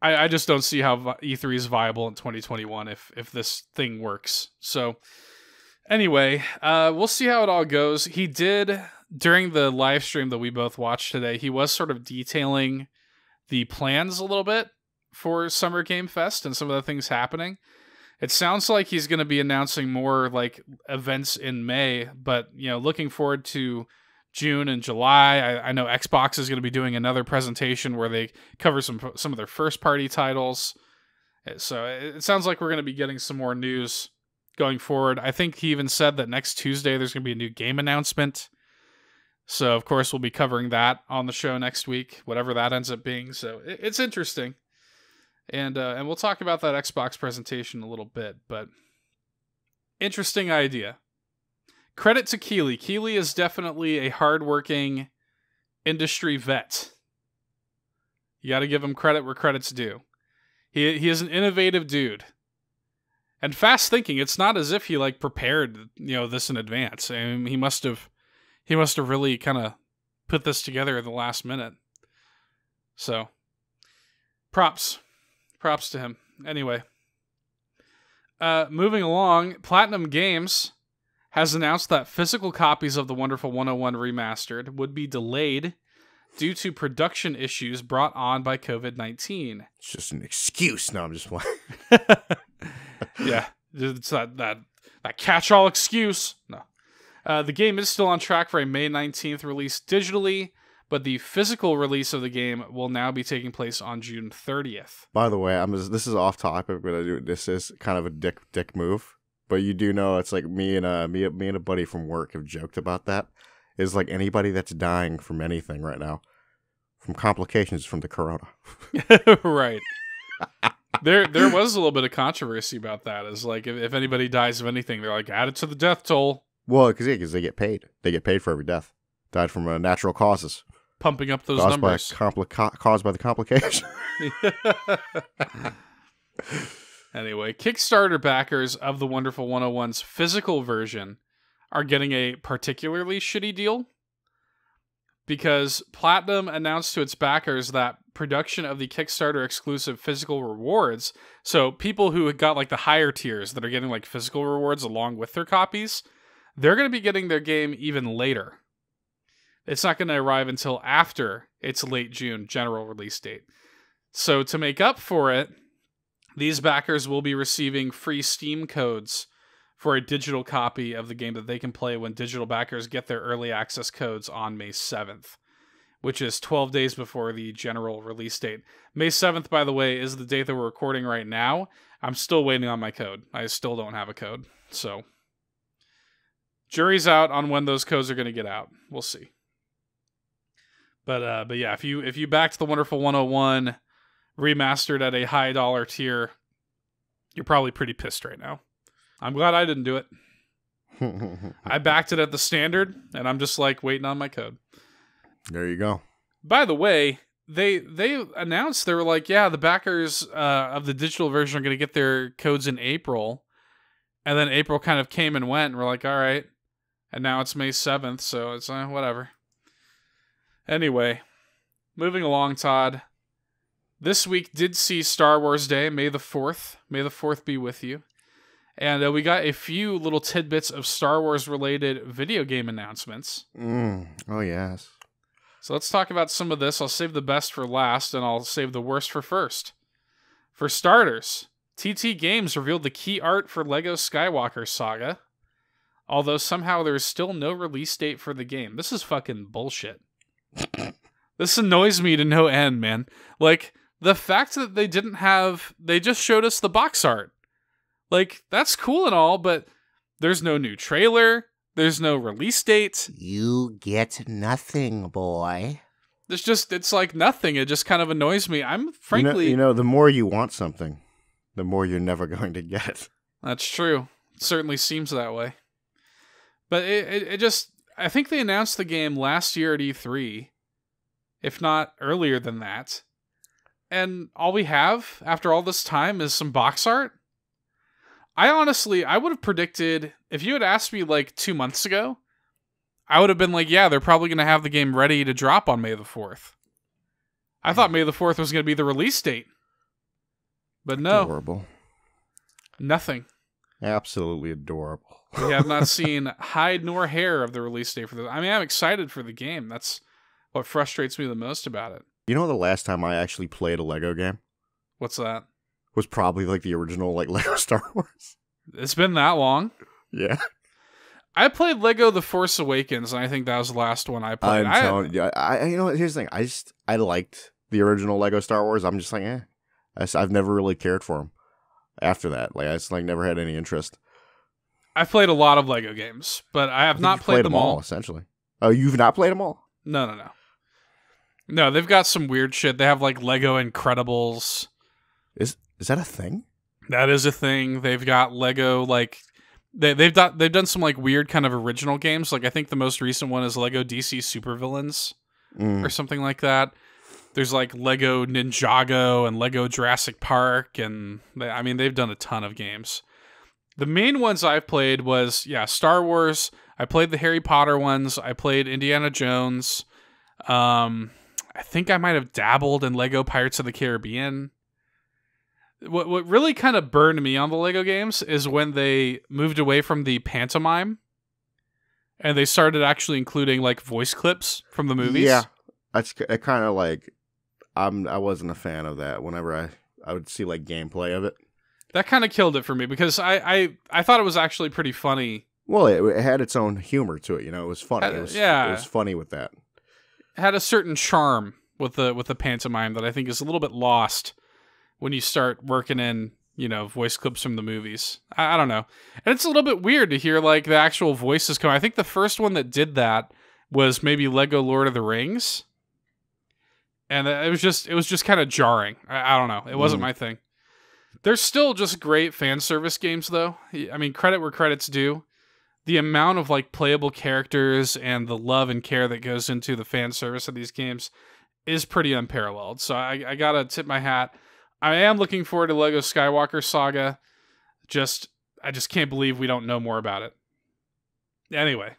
I, I just don't see how E3 is viable in 2021 if if this thing works. So anyway, uh, we'll see how it all goes. He did during the live stream that we both watched today. He was sort of detailing the plans a little bit for Summer Game Fest and some of the things happening. It sounds like he's going to be announcing more like events in May, but you know, looking forward to June and July. I, I know Xbox is going to be doing another presentation where they cover some some of their first party titles. Uh, So it, it sounds like we're going to be getting some more news going forward. I think he even said that next Tuesday there's going to be a new game announcement. So of course we'll be covering that on the show next week, whatever that ends up being. So it, it's interesting, and uh, and we'll talk about that Xbox presentation a little bit. But interesting idea. Credit to Keighley. Keighley is definitely a hardworking industry vet. You got to give him credit where credit's due. He he is an innovative dude. And fast thinking, it's not as if he like prepared, you know, this in advance. I mean, he must have he must have really kind of put this together at the last minute. So, props. Props to him. Anyway, uh moving along, Platinum Games has announced that physical copies of the Wonderful 101 remastered would be delayed due to production issues brought on by COVID 19. It's just an excuse. No, I'm just playing. yeah, it's that, that, that catch all excuse. No. Uh, the game is still on track for a May 19th release digitally, but the physical release of the game will now be taking place on June 30th. By the way, I'm just, this is off topic, but I do this is kind of a dick dick move. But you do know it's like me and uh me me and a buddy from work have joked about that. Is like anybody that's dying from anything right now, from complications from the corona. right. there there was a little bit of controversy about that. Is like if, if anybody dies of anything, they're like add it to the death toll, Well, because yeah, 'cause they get paid. They get paid for every death. Died from uh, natural causes, pumping up those caused by numbers. compli- co- caused by the complication. anyway, Kickstarter backers of the Wonderful 101's physical version are getting a particularly shitty deal because Platinum announced to its backers that production of the Kickstarter exclusive physical rewards, so people who got like the higher tiers that are getting like physical rewards along with their copies, they're going to be getting their game even later. It's not going to arrive until after its late June general release date. So to make up for it, these backers will be receiving free Steam codes for a digital copy of the game that they can play when digital backers get their early access codes on May 7th, which is 12 days before the general release date. May 7th, by the way, is the date that we're recording right now. I'm still waiting on my code. I still don't have a code. So, jury's out on when those codes are going to get out. We'll see. But uh, but yeah, if you if you backed the Wonderful 101 remastered at a high dollar tier, you're probably pretty pissed right now. I'm glad I didn't do it. I backed it at the standard, and I'm just like waiting on my code. there you go. By the way, they they announced they were like, yeah, the backers uh, of the digital version are going to get their codes in April, and then April kind of came and went, and we're like, all right, and now it's May seventh, so it's uh, whatever. Anyway, moving along, Todd. This week did see Star Wars Day, May the fourth. May the fourth be with you. And uh, we got a few little tidbits of Star Wars related video game announcements. Mm. Oh yes. So let's talk about some of this. I'll save the best for last, and I'll save the worst for first. For starters, TT Games revealed the key art for LEGO Skywalker Saga, although somehow there is still no release date for the game. This is fucking bullshit. This annoys me to no end, man. Like, the fact that they didn't have, they just showed us the box art. Like, that's cool and all, but there's no new trailer, there's no release date. You get nothing, boy. There's just it's like nothing. It just kind of annoys me. I'm frankly you know, you know, the more you want something, the more you're never going to get that's true. It certainly seems that way. But it, it it just I think they announced the game last year at E3, if not earlier than that. And all we have after all this time is some box art. I honestly, I would have predicted if you had asked me like 2 months ago, I would have been like, yeah, they're probably going to have the game ready to drop on May the 4th. I thought May the 4th was going to be the release date. But no, Adorable. nothing. Absolutely adorable. We have not seen hide nor hair of the release date for this. I mean, I'm excited for the game. That's what frustrates me the most about it. You know the last time I actually played a Lego game What's that? was probably like the original like Lego Star Wars. It's been that long. Yeah. I played Lego The Force Awakens, and I think that was the last one I played. I'm I, telling you, I, I you know here's the thing. I just I liked the original Lego Star Wars. I'm just like, eh. I have never really cared for them after that. Like I just like never had any interest. I've played a lot of Lego games, but I have I not you've played, them all. essentially. Oh, you've not played them all? No, no, no. No, they've got some weird shit. They have like Lego Incredibles. Is is that a thing? That is a thing. They've got Lego like they they've done they've done some like weird kind of original games. Like I think the most recent one is Lego DC Supervillains Mm. or something like that. There's like Lego Ninjago and Lego Jurassic Park and they, I mean they've done a ton of games. The main ones I've played was yeah, Star Wars. I played the Harry Potter ones. I played Indiana Jones. Um I think I might have dabbled in Lego Pirates of the Caribbean. What what really kind of burned me on the Lego games is when they moved away from the pantomime and they started actually including like voice clips from the movies. Yeah, that's it. Kind of like I'm. I wasn't a fan of that. Whenever I I would see like gameplay of it. That kind of killed it for me because I, I I thought it was actually pretty funny. Well, it, it had its own humor to it. You know, it was funny. Uh, It was, yeah. it was funny with that. It had a certain charm with the with the pantomime that I think is a little bit lost when you start working in you know voice clips from the movies. I, I don't know, and it's a little bit weird to hear like the actual voices come. I think the first one that did that was maybe Lego Lord of the Rings, and it was just it was just kind of jarring. I, I don't know, it wasn't Mhm. my thing. There's still just great fan service games though. I mean, credit where credit's due. The amount of like playable characters and the love and care that goes into the fan service of these games is pretty unparalleled. So I, I gotta tip my hat. I am looking forward to Lego Skywalker Saga. Just I just can't believe we don't know more about it. Anyway,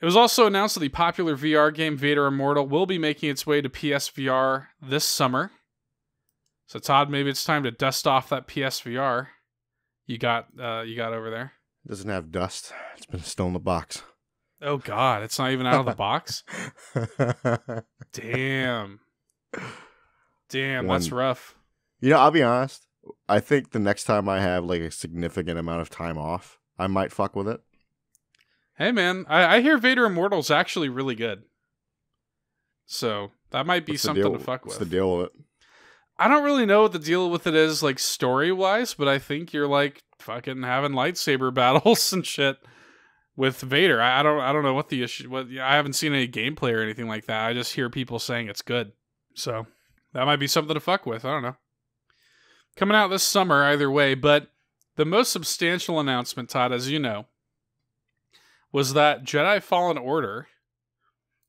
it was also announced that the popular VR game Vader Immortal will be making its way to PSVR this summer. So Todd, maybe it's time to dust off that PSVR you got uh, you got over there. It doesn't have dust. It's been still in the box. Oh God, it's not even out of the box. Damn, damn, that's rough. You know, I'll be honest. I think the next time I have like a significant amount of time off, I might fuck with it. Hey man, I, I hear Vader Immortal's actually really good. So that might be What's something to fuck with. What's the deal with it? I don't really know what the deal with it is, like story wise, but I think you're like fucking having lightsaber battles and shit with Vader. I, don't, I don't know what the issue. What I haven't seen any gameplay or anything like that. I just hear people saying it's good, so that might be something to fuck with. I don't know. Coming out this summer, either way. But the most substantial announcement, Todd, as you know, was that Jedi Fallen Order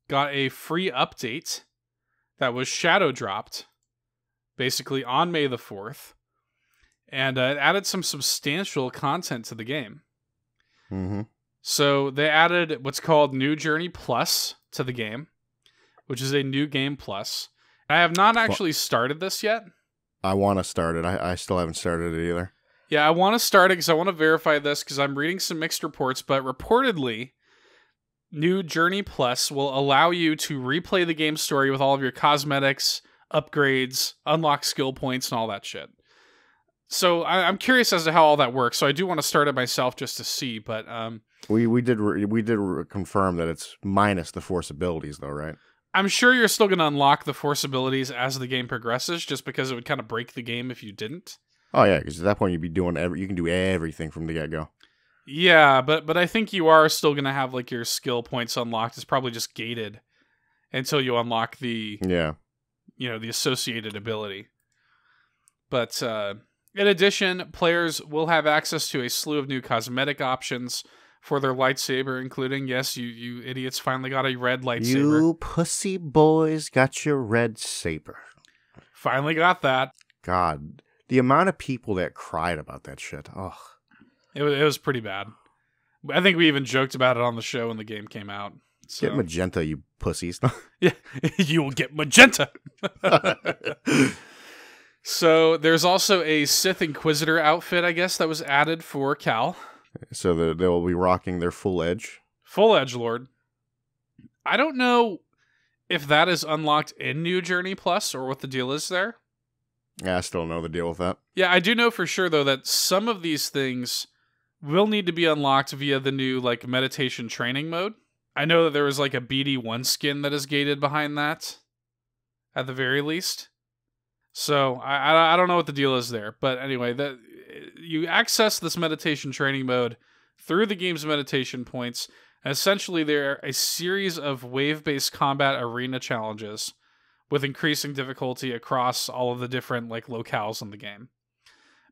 got a free update that was shadow dropped basically on May the 4th, and uh, it added some substantial content to the game. Mm-hmm. So they added what's called New Journey Plus to the game, which is a new game plus. I have not actually started this yet. I want to start it. I, I still haven't started it either. Yeah, I want to start it because I want to verify this because I'm reading some mixed reports, but reportedly, New Journey Plus will allow you to replay the game story with all of your cosmetics, upgrades, unlock skill points, and all that shit. So I, I'm curious as to how all that works. So I do want to start it myself just to see, but um, We we did re- we did confirm that it's minus the force abilities though, right? I'm sure you're still going to unlock the force abilities as the game progresses, just because it would kind of break the game if you didn't. Oh yeah, because at that point you'd be doing every you can do everything from the get go. Yeah, but but I think you are still gonna have like your skill points unlocked. It's probably just gated until you unlock the Yeah. You know the associated ability. But uh, in addition, players will have access to a slew of new cosmetic options for their lightsaber, including yes, you you idiots finally got a red lightsaber. You pussy boys got your red saber. Finally got that. God, the amount of people that cried about that shit. Ugh. It was it was pretty bad. I think we even joked about it on the show when the game came out. So. get magenta, you pussies. Yeah, you will get magenta. so there's also a Sith Inquisitor outfit, I guess, that was added for Cal. so the, they will be rocking their full edge. Full Edge Lord. I don't know if that is unlocked in New Journey Plus or what the deal is there. Yeah, I still don't know the deal with that. Yeah, I do know for sure though that some of these things will need to be unlocked via the new like meditation training mode. I know that there was like a BD1 skin that is gated behind that at the very least. So I I- I don't know what the deal is there, but anyway, that eh, you access this meditation training mode through the game's meditation points. Essentially, they're a series of wave based combat arena challenges with increasing difficulty across all of the different like locales in the game.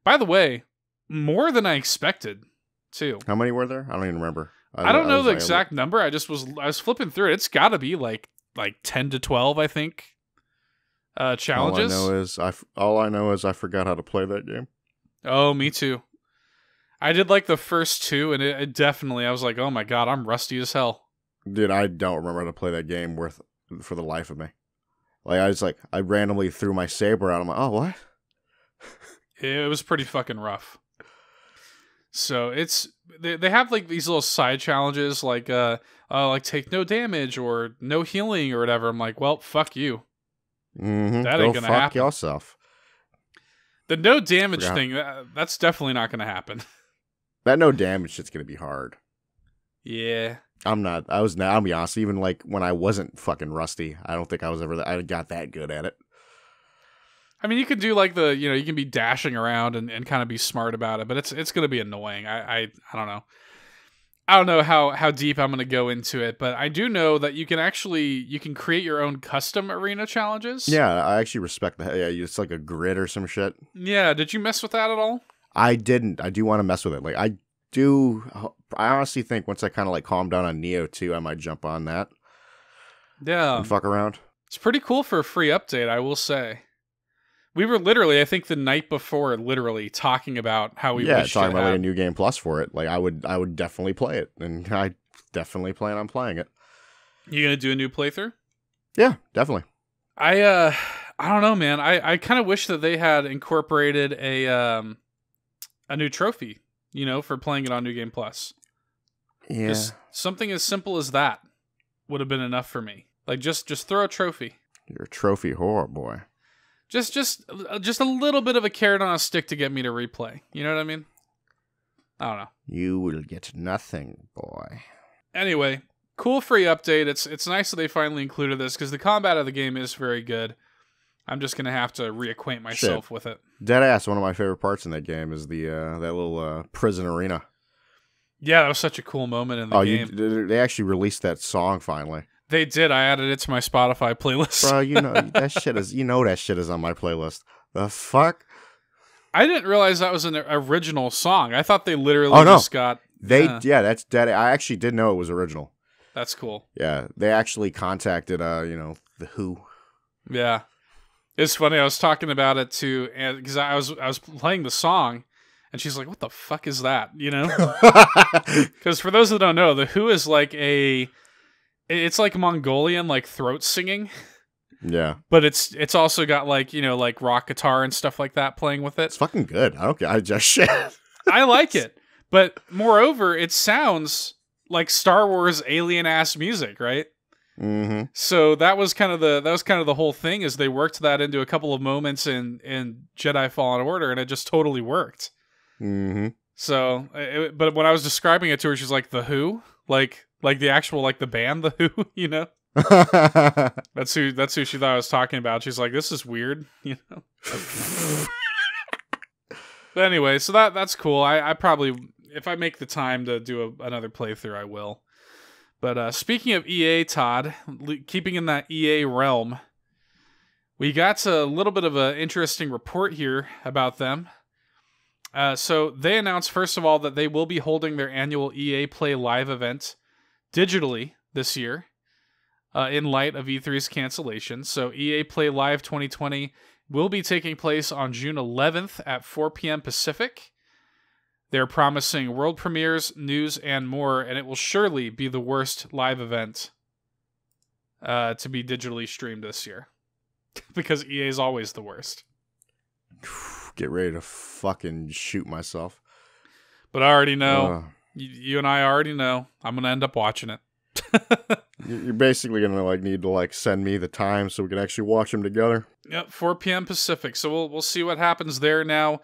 By the way, more than I expected, too. How many were there? I don't even remember. I, don't know was the like- exact number. I just was I was flipping through it. It's got to be like like 10 to 12, I think. Uh challenges. All I know is I All I know is I forgot how to play that game. Oh, me too. I did like the first two, and it, it definitely, I was like, oh my god, I'm rusty as hell. Dude, I don't remember how to play that game worth for the life of me. Like I was like, I randomly threw my saber out. I'm like, oh what? It was pretty fucking rough. So it's they, they have like these little side challenges like uh, uh like take no damage or no healing or whatever. I'm like, well, fuck you. Mm-hmm. That Go ain't gonna fuck happen. yourself. The no damage Forgot. thing, that, that's definitely not going to happen. That no damage shit's gonna be hard. yeah. I'm not. I was not. I'll be honest. Even like when I wasn't fucking rusty, I don't think I was ever. I got that good at it. I mean, you can do like the, you know, you can be dashing around and, and kind of be smart about it, but it's it's going to be annoying. I, I I don't know. I don't know how how deep I'm going to go into it, but I do know that you can actually you can create your own custom arena challenges. Yeah, I actually respect that. Yeah, it's like a grid or some shit. Yeah. Did you mess with that at all? I didn't. I do want to mess with it. Like I do. I honestly think once I kind of like calm down on Nioh 2, I might jump on that Yeah. and fuck around. It's pretty cool for a free update, I will say. We were literally, I think, the night before, literally talking about how we yeah, wish talking to about like a new game plus for it. Like I would, I would definitely play it, and I definitely plan on playing it. You gonna do a new playthrough? Yeah, definitely. I uh, I don't know, man. I I kind of wish that they had incorporated a um, a new trophy. You know, for playing it on New Game Plus. Yeah, Just something as simple as that would have been enough for me. Like just just throw a trophy. you're a trophy whore, boy. Just just uh, just a little bit of a carrot on a stick to get me to replay. You know what I mean? I don't know. You will get nothing, boy. Anyway, cool free update. It's it's nice that they finally included this because the combat of the game is very good. I'm just gonna have to reacquaint myself with it. Dead ass. One of my favorite parts in that game is the uh, that little uh, prison arena. Yeah, that was such a cool moment in the oh, you, game. they actually released that song finally, They did. I added it to my Spotify playlist. bro. You know that shit is. You know that shit is on my playlist. The fuck. I didn't realize that was an original song. I thought they literally Oh, no. just got. They Yeah. yeah, that's dead. I actually did know it was original. That's cool. Yeah, they actually contacted uh, you know, the Hu. Yeah, it's funny. I was talking about it to because I was I was playing the song, and she's like, "What the fuck is that?" You know. Because for those that don't know, the Hu is like a, it's like Mongolian like throat singing, yeah, but it's it's also got like you know like rock guitar and stuff like that playing with it. it's fucking good. I don't. I just shit. I like it, but moreover, it sounds like Star Wars alien ass music, right? mm-hmm. So that was kind of the that was kind of the whole thing is they worked that into a couple of moments in in Jedi Fallen Order, and it just totally worked. Mm-hmm. So, it, but when I was describing it to her, she's like, "The Who." Like, like the actual, like the band, the Who, you know. That's who. That's who she thought I was talking about. She's like, "This is weird," you know. But anyway, so that that's cool. I, I probably, if I make the time to do a, another playthrough, I will. But uh, speaking of EA, Todd, le- keeping in that EA realm, we got a little bit of an interesting report here about them. Uh, so they announced first of all that they will be holding their annual EA Play Live event digitally this year uh, in light of E3's cancellation. So EA Play Live 2020 will be taking place on June 11th at 4 p.m. Pacific. They're promising world premieres, news, and more, and it will surely be the worst live event uh, to be digitally streamed this year. because EA is always the worst. Get ready to fucking shoot myself. But I already know, Uh, you, you and I already know, I'm going to end up watching it. you- you're basically gonna like need to like send me the time so we can actually watch them together. Yep, 4 p.m. Pacific. So we'll we'll see what happens there. Now,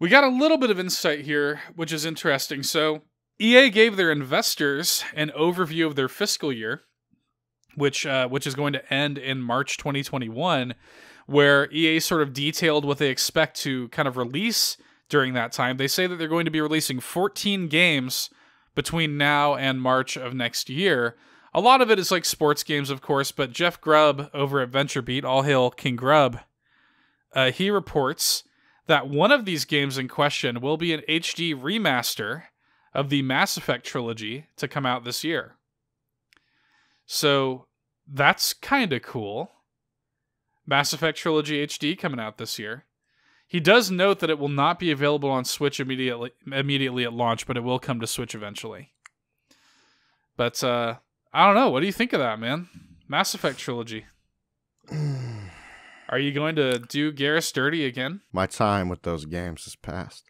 we got a little bit of insight here, which is interesting. So EA gave their investors an overview of their fiscal year, which uh, which is going to end in March 2021, where EA sort of detailed what they expect to kind of release during that time. They say that they're going to be releasing 14 games between now and March of next year. A lot of it is like sports games, of course, but Jeff Grubb over at VentureBeat, all hail King Grubb, uh, he reports that one of these games in question will be an HD remaster of the Mass Effect trilogy to come out this year. So that's kind of cool. Mass Effect Trilogy HD coming out this year. He does note that it will not be available on Switch immediately immediately at launch, but it will come to Switch eventually. But uh I don't know. What do you think of that, man? Mass Effect Trilogy. Are you going to do Garrus dirty again? My time with those games is past.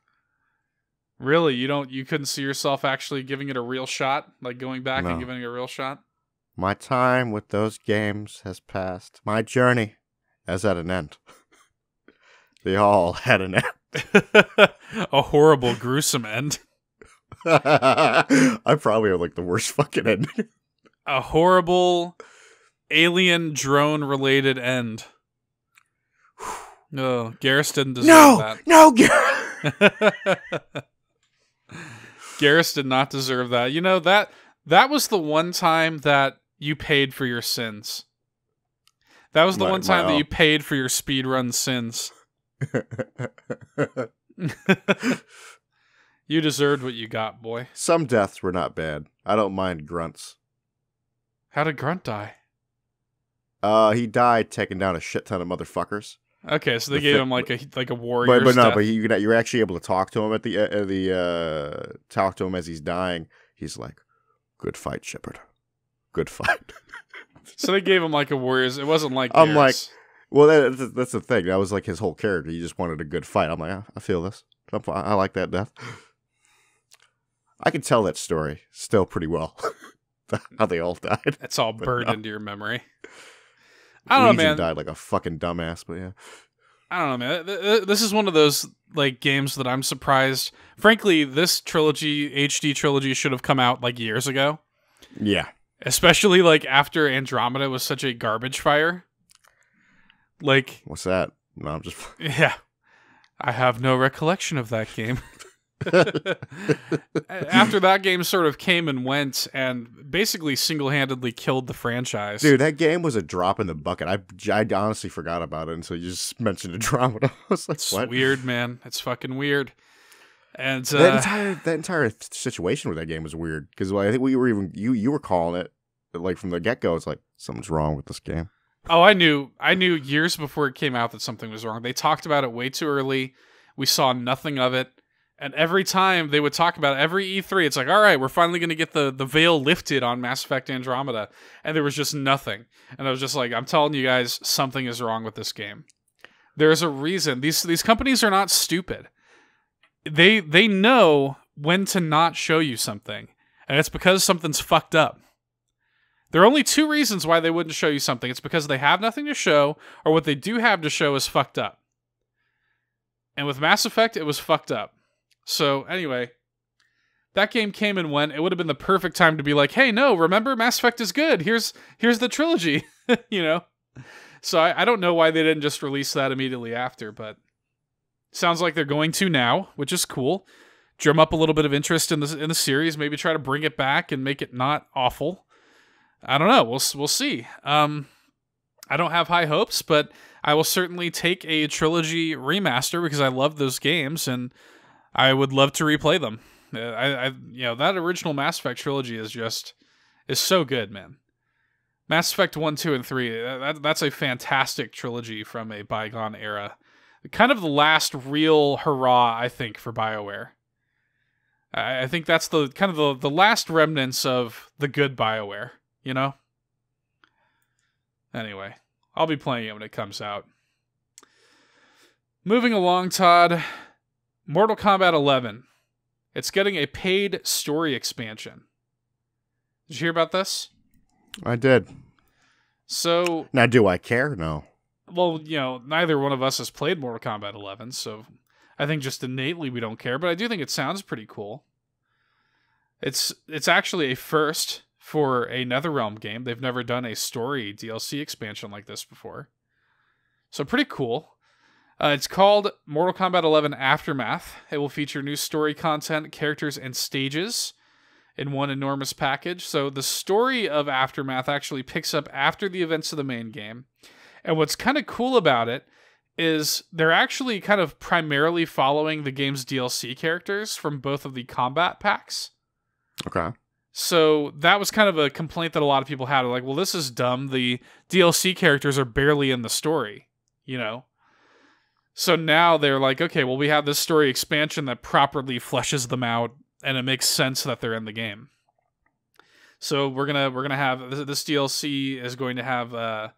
Really? You don't you couldn't see yourself actually giving it a real shot? Like going back No. and giving it a real shot? My time with those games has passed. My journey is at an end. they all had an end. a horrible, gruesome end. I probably have like the worst fucking ending. A horrible alien drone related end. No, Garrus didn't deserve no, no, Gar- that. Garrus did not deserve that. You know that that was the one time that you paid for your sins. That was the My- one time that you paid for your speedrun sins. you deserved what you got, boy. Some deaths were not bad. I don't mind grunts. How did Grunt die? Uh, he died taking down a shit ton of motherfuckers. Okay, so they The gave him like a like a warrior. But but no, but you could- you're actually able to talk to him at the uh, the uh talk to him as he's dying. He's like, "Good fight, Shepard. Good fight." so they gave him like a warrior's. It wasn't like I'm like-. Well, that, that's, that's the thing. That was like his whole character. He just wanted a good fight. I'm like, "Ah, I feel this. I'm I like that death. I can tell that story still pretty well. How they all died. it's all burned no. into your memory. I don't know, Legion man. died like a fucking dumbass, but yeah. I don't know, man. Th- th- This is one of those like games that I'm surprised. Frankly, this trilogy, HD trilogy, should have come out like years ago. Yeah. Especially like after Andromeda was such a garbage fire. Like, What's that? No, I'm just. yeah, I have no recollection of that game. after that game sort of came and went and basically single-handedly killed the franchise. Dude, that game was a drop in the bucket. I, I honestly forgot about it until you just mentioned Andromeda. I was like, it's what? weird, man. It's fucking weird. And That uh, entire that entire situation with that game was weird because I think we were even you you were calling it like from the get go. It's like something's wrong with this game. Oh, I knew. I knew years before it came out that something was wrong. They talked about it way too early. We saw nothing of it. And every time they would talk about it, every E3, it's like, all right, we're finally going to get the, the veil lifted on Mass Effect Andromeda. And there was just nothing. And I was just like, I'm telling you guys, something is wrong with this game. There's a reason. These these companies are not stupid. They they know when to not show you something. And it's because something's fucked up. There are only two reasons why they wouldn't show you something. It's because they have nothing to show, or what they do have to show is fucked up. And with Mass Effect, it was fucked up. So, anyway, that game came and went. It would have been the perfect time to be like, hey, no, remember, Mass Effect is good. Here's here's the trilogy, you know? So I, I don't know why they didn't just release that immediately after, but sounds like they're going to now, which is cool. Drum up a little bit of interest in the in the series, maybe try to bring it back and make it not awful. I don't know. We'll we'll see. Um, I don't have high hopes, but I will certainly take a trilogy remaster because I love those games and I would love to replay them. Uh, I, I you know that original Mass Effect trilogy is just is so good, man. Mass Effect one, two, and three. uh, That, that's a fantastic trilogy from a bygone era. Kind of the last real hurrah, I think, for Bioware. I, I think that's the kind of the, the last remnants of the good Bioware. You know. Anyway, I'll be playing it when it comes out. Moving along, Todd. Mortal Kombat 11. It's getting a paid story expansion. Did you hear about this? I did. So, Now, do I care? No. well, you know, neither one of us has played Mortal Kombat 11, so I think just innately we don't care, but I do think it sounds pretty cool. It's it's actually a first for a NetherRealm game. They've never done a story DLC expansion like this before. So pretty cool. Uh, it's called Mortal Kombat 11 Aftermath. It will feature new story content, characters, and stages in one enormous package. So the story of Aftermath actually picks up after the events of the main game. And what's kind of cool about it is they're actually kind of primarily following the game's DLC characters from both of the combat packs. Okay. So that was kind of a complaint that a lot of people had. Like, well, this is dumb. The DLC characters are barely in the story, you know? So now they're like, okay, well, we have this story expansion that properly fleshes them out, and it makes sense that they're in the game. So we're gonna we're gonna have this, DLC is going to have uh,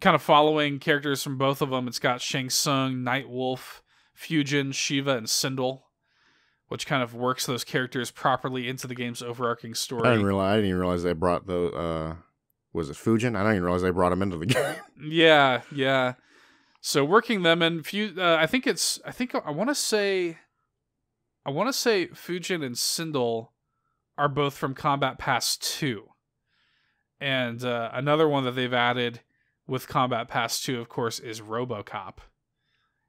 kind of following characters from both of them. It's got Shang Tsung, Night Wolf, Fujin, Sheeva, and Sindel which kind of works those characters properly into the game's overarching story. I didn't realize. I didn't even realize they brought the. Uh, was it Fujin? I didn't even realize they brought him into the game. yeah, yeah. So working them and few, uh, I think it's. I think I want to say. I want to say Fujin and Sindel are both from Combat Pass Two, and uh, another one that they've added with Combat Pass Two, of course, is RoboCop,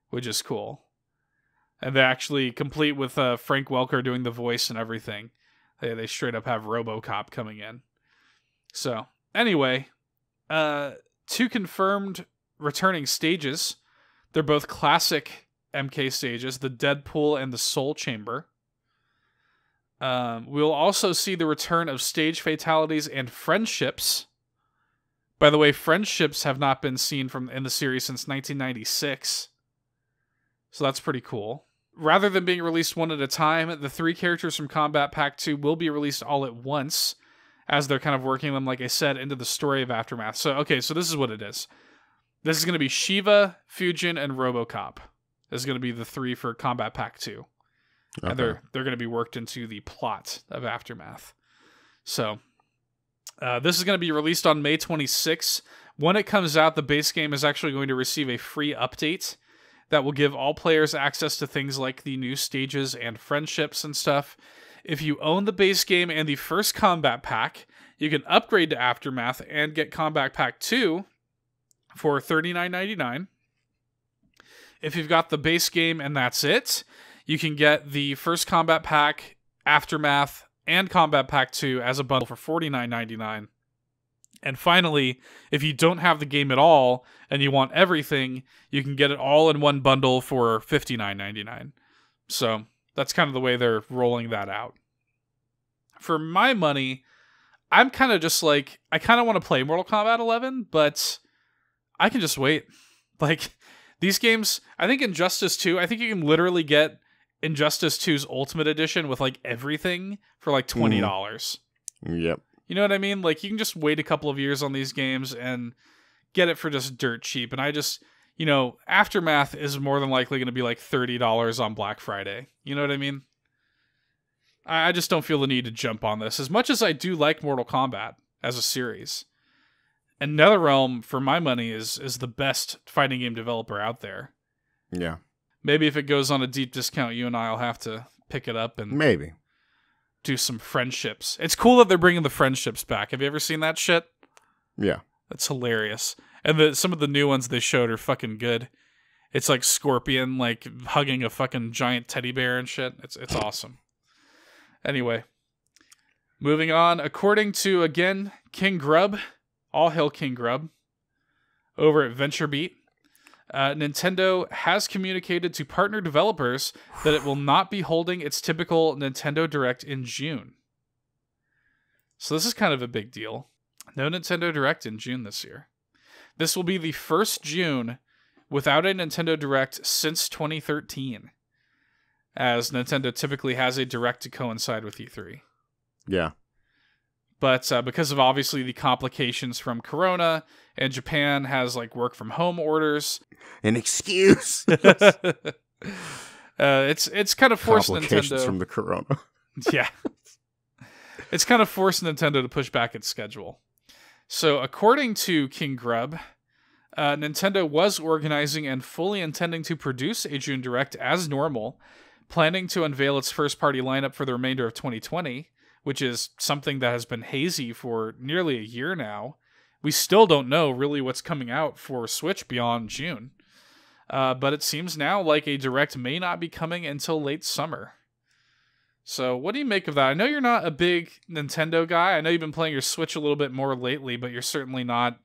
which is cool and they're actually complete with uh, Frank Welker doing the voice and everything. They they straight up have RoboCop coming in. So anyway, uh, two confirmed returning stages. They're both classic MK stages: the Deadpool and the Soul Chamber. Um, we'll also see the return of stage fatalities and friendships. By the way, friendships have not been seen from in the series since 1996. So that's pretty cool rather than being released one at a time, the three characters from Kombat Pack 2 will be released all at once as they're kind of working them, like I said, into the story of Aftermath. So, okay, so this is what it is. This is going to be Sheeva, Fujin, and Robocop. This is going to be the three for Kombat Pack 2. Okay. And they're, they're going to be worked into the plot of Aftermath. So, uh, this is going to be released on May 26th. When it comes out, the base game is actually going to receive a free update that will give all players access to things like the new stages and friendships and stuff. If you own the base game and the first combat pack, you can upgrade to Aftermath and get Kombat Pack 2 for $39.99. If you've got the base game and that's it, you can get the first combat pack, Aftermath, and Kombat Pack 2 as a bundle for $49.99. And finally, if you don't have the game at all and you want everything, you can get it all in one bundle for $59.99. So that's kind of the way they're rolling that out. For my money, I'm kind of just like, I kind of want to play Mortal Kombat 11, but I can just wait. Like, these games, I think Injustice 2, I think you can literally get Injustice 2's Ultimate Edition with like everything for like 20. Mm. Yep. You know what I mean? Like you can just wait a couple of years on these games and get it for just dirt cheap. And I just, you know, Aftermath is more than likely going to be like $30 on Black Friday. You know what I mean? I just don't feel the need to jump on this as much as I do like Mortal Kombat as a series. And NetherRealm, for my money, is is the best fighting game developer out there. Yeah. Maybe if it goes on a deep discount, you and I'll have to pick it up and maybe do some friendships. It's cool that they're bringing the friendships back. Have you ever seen that shit? Yeah. That's hilarious. And the some of the new ones they showed are fucking good. It's like Scorpion like hugging a fucking giant teddy bear and shit. It's it's awesome. Anyway, moving on. According to again King Grubb, all hail King Grubb, over at VentureBeat, uh, Nintendo has communicated to partner developers that it will not be holding its typical Nintendo Direct in June. So this is kind of a big deal. No Nintendo Direct in June this year. This will be the first June without a Nintendo Direct since 2013, as Nintendo typically has a Direct to coincide with E3. Yeah. But uh, because of obviously the complications from Corona, and Japan has like work from home orders, an excuse. uh, it's it's kind of forced Nintendo from the Corona. yeah, it's kind of forced Nintendo to push back its schedule. So, according to King Grubb, uh, Nintendo was organizing and fully intending to produce a June Direct as normal, planning to unveil its first party lineup for the remainder of 2020 which is something that has been hazy for nearly a year now. We still don't know really what's coming out for Switch beyond June. Uh, but it seems now like a direct may not be coming until late summer. So, what do you make of that? I know you're not a big Nintendo guy. I know you've been playing your Switch a little bit more lately, but you're certainly not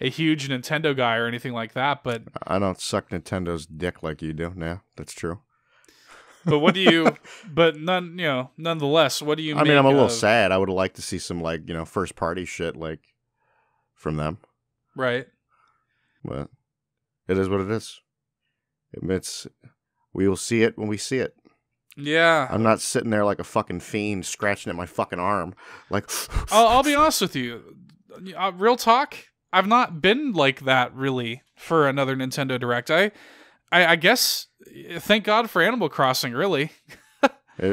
a huge Nintendo guy or anything like that. But I don't suck Nintendo's dick like you do. Yeah, that's true. but what do you? but none, you know, nonetheless, what do you? I mean, I'm a little of- sad. I would have liked to see some like you know first party shit like from them, right? but it is what it is. It's we will see it when we see it. Yeah, I'm not sitting there like a fucking fiend scratching at my fucking arm. Like, I'll, I'll be honest with you. Uh, real talk. I've not been like that really for another Nintendo Direct. I, I, I guess. Thank God for Animal Crossing. Really, it,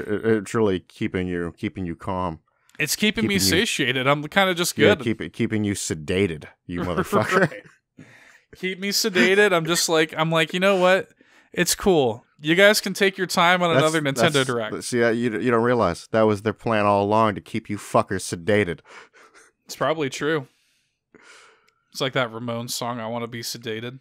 it- it's really keeping you keeping you calm. It's keeping, me Keeping you- satiated. I'm kind of just Yeah, good. keep it keeping you sedated, you motherfucker. Right. Keep me sedated. I'm just like I'm like you know what? It's cool. You guys can take your time on That's- another Nintendo Direct. See, uh, you you don't realize that was their plan all along to keep you fuckers sedated. It's probably true. It's like that Ramones song, I want to be sedated.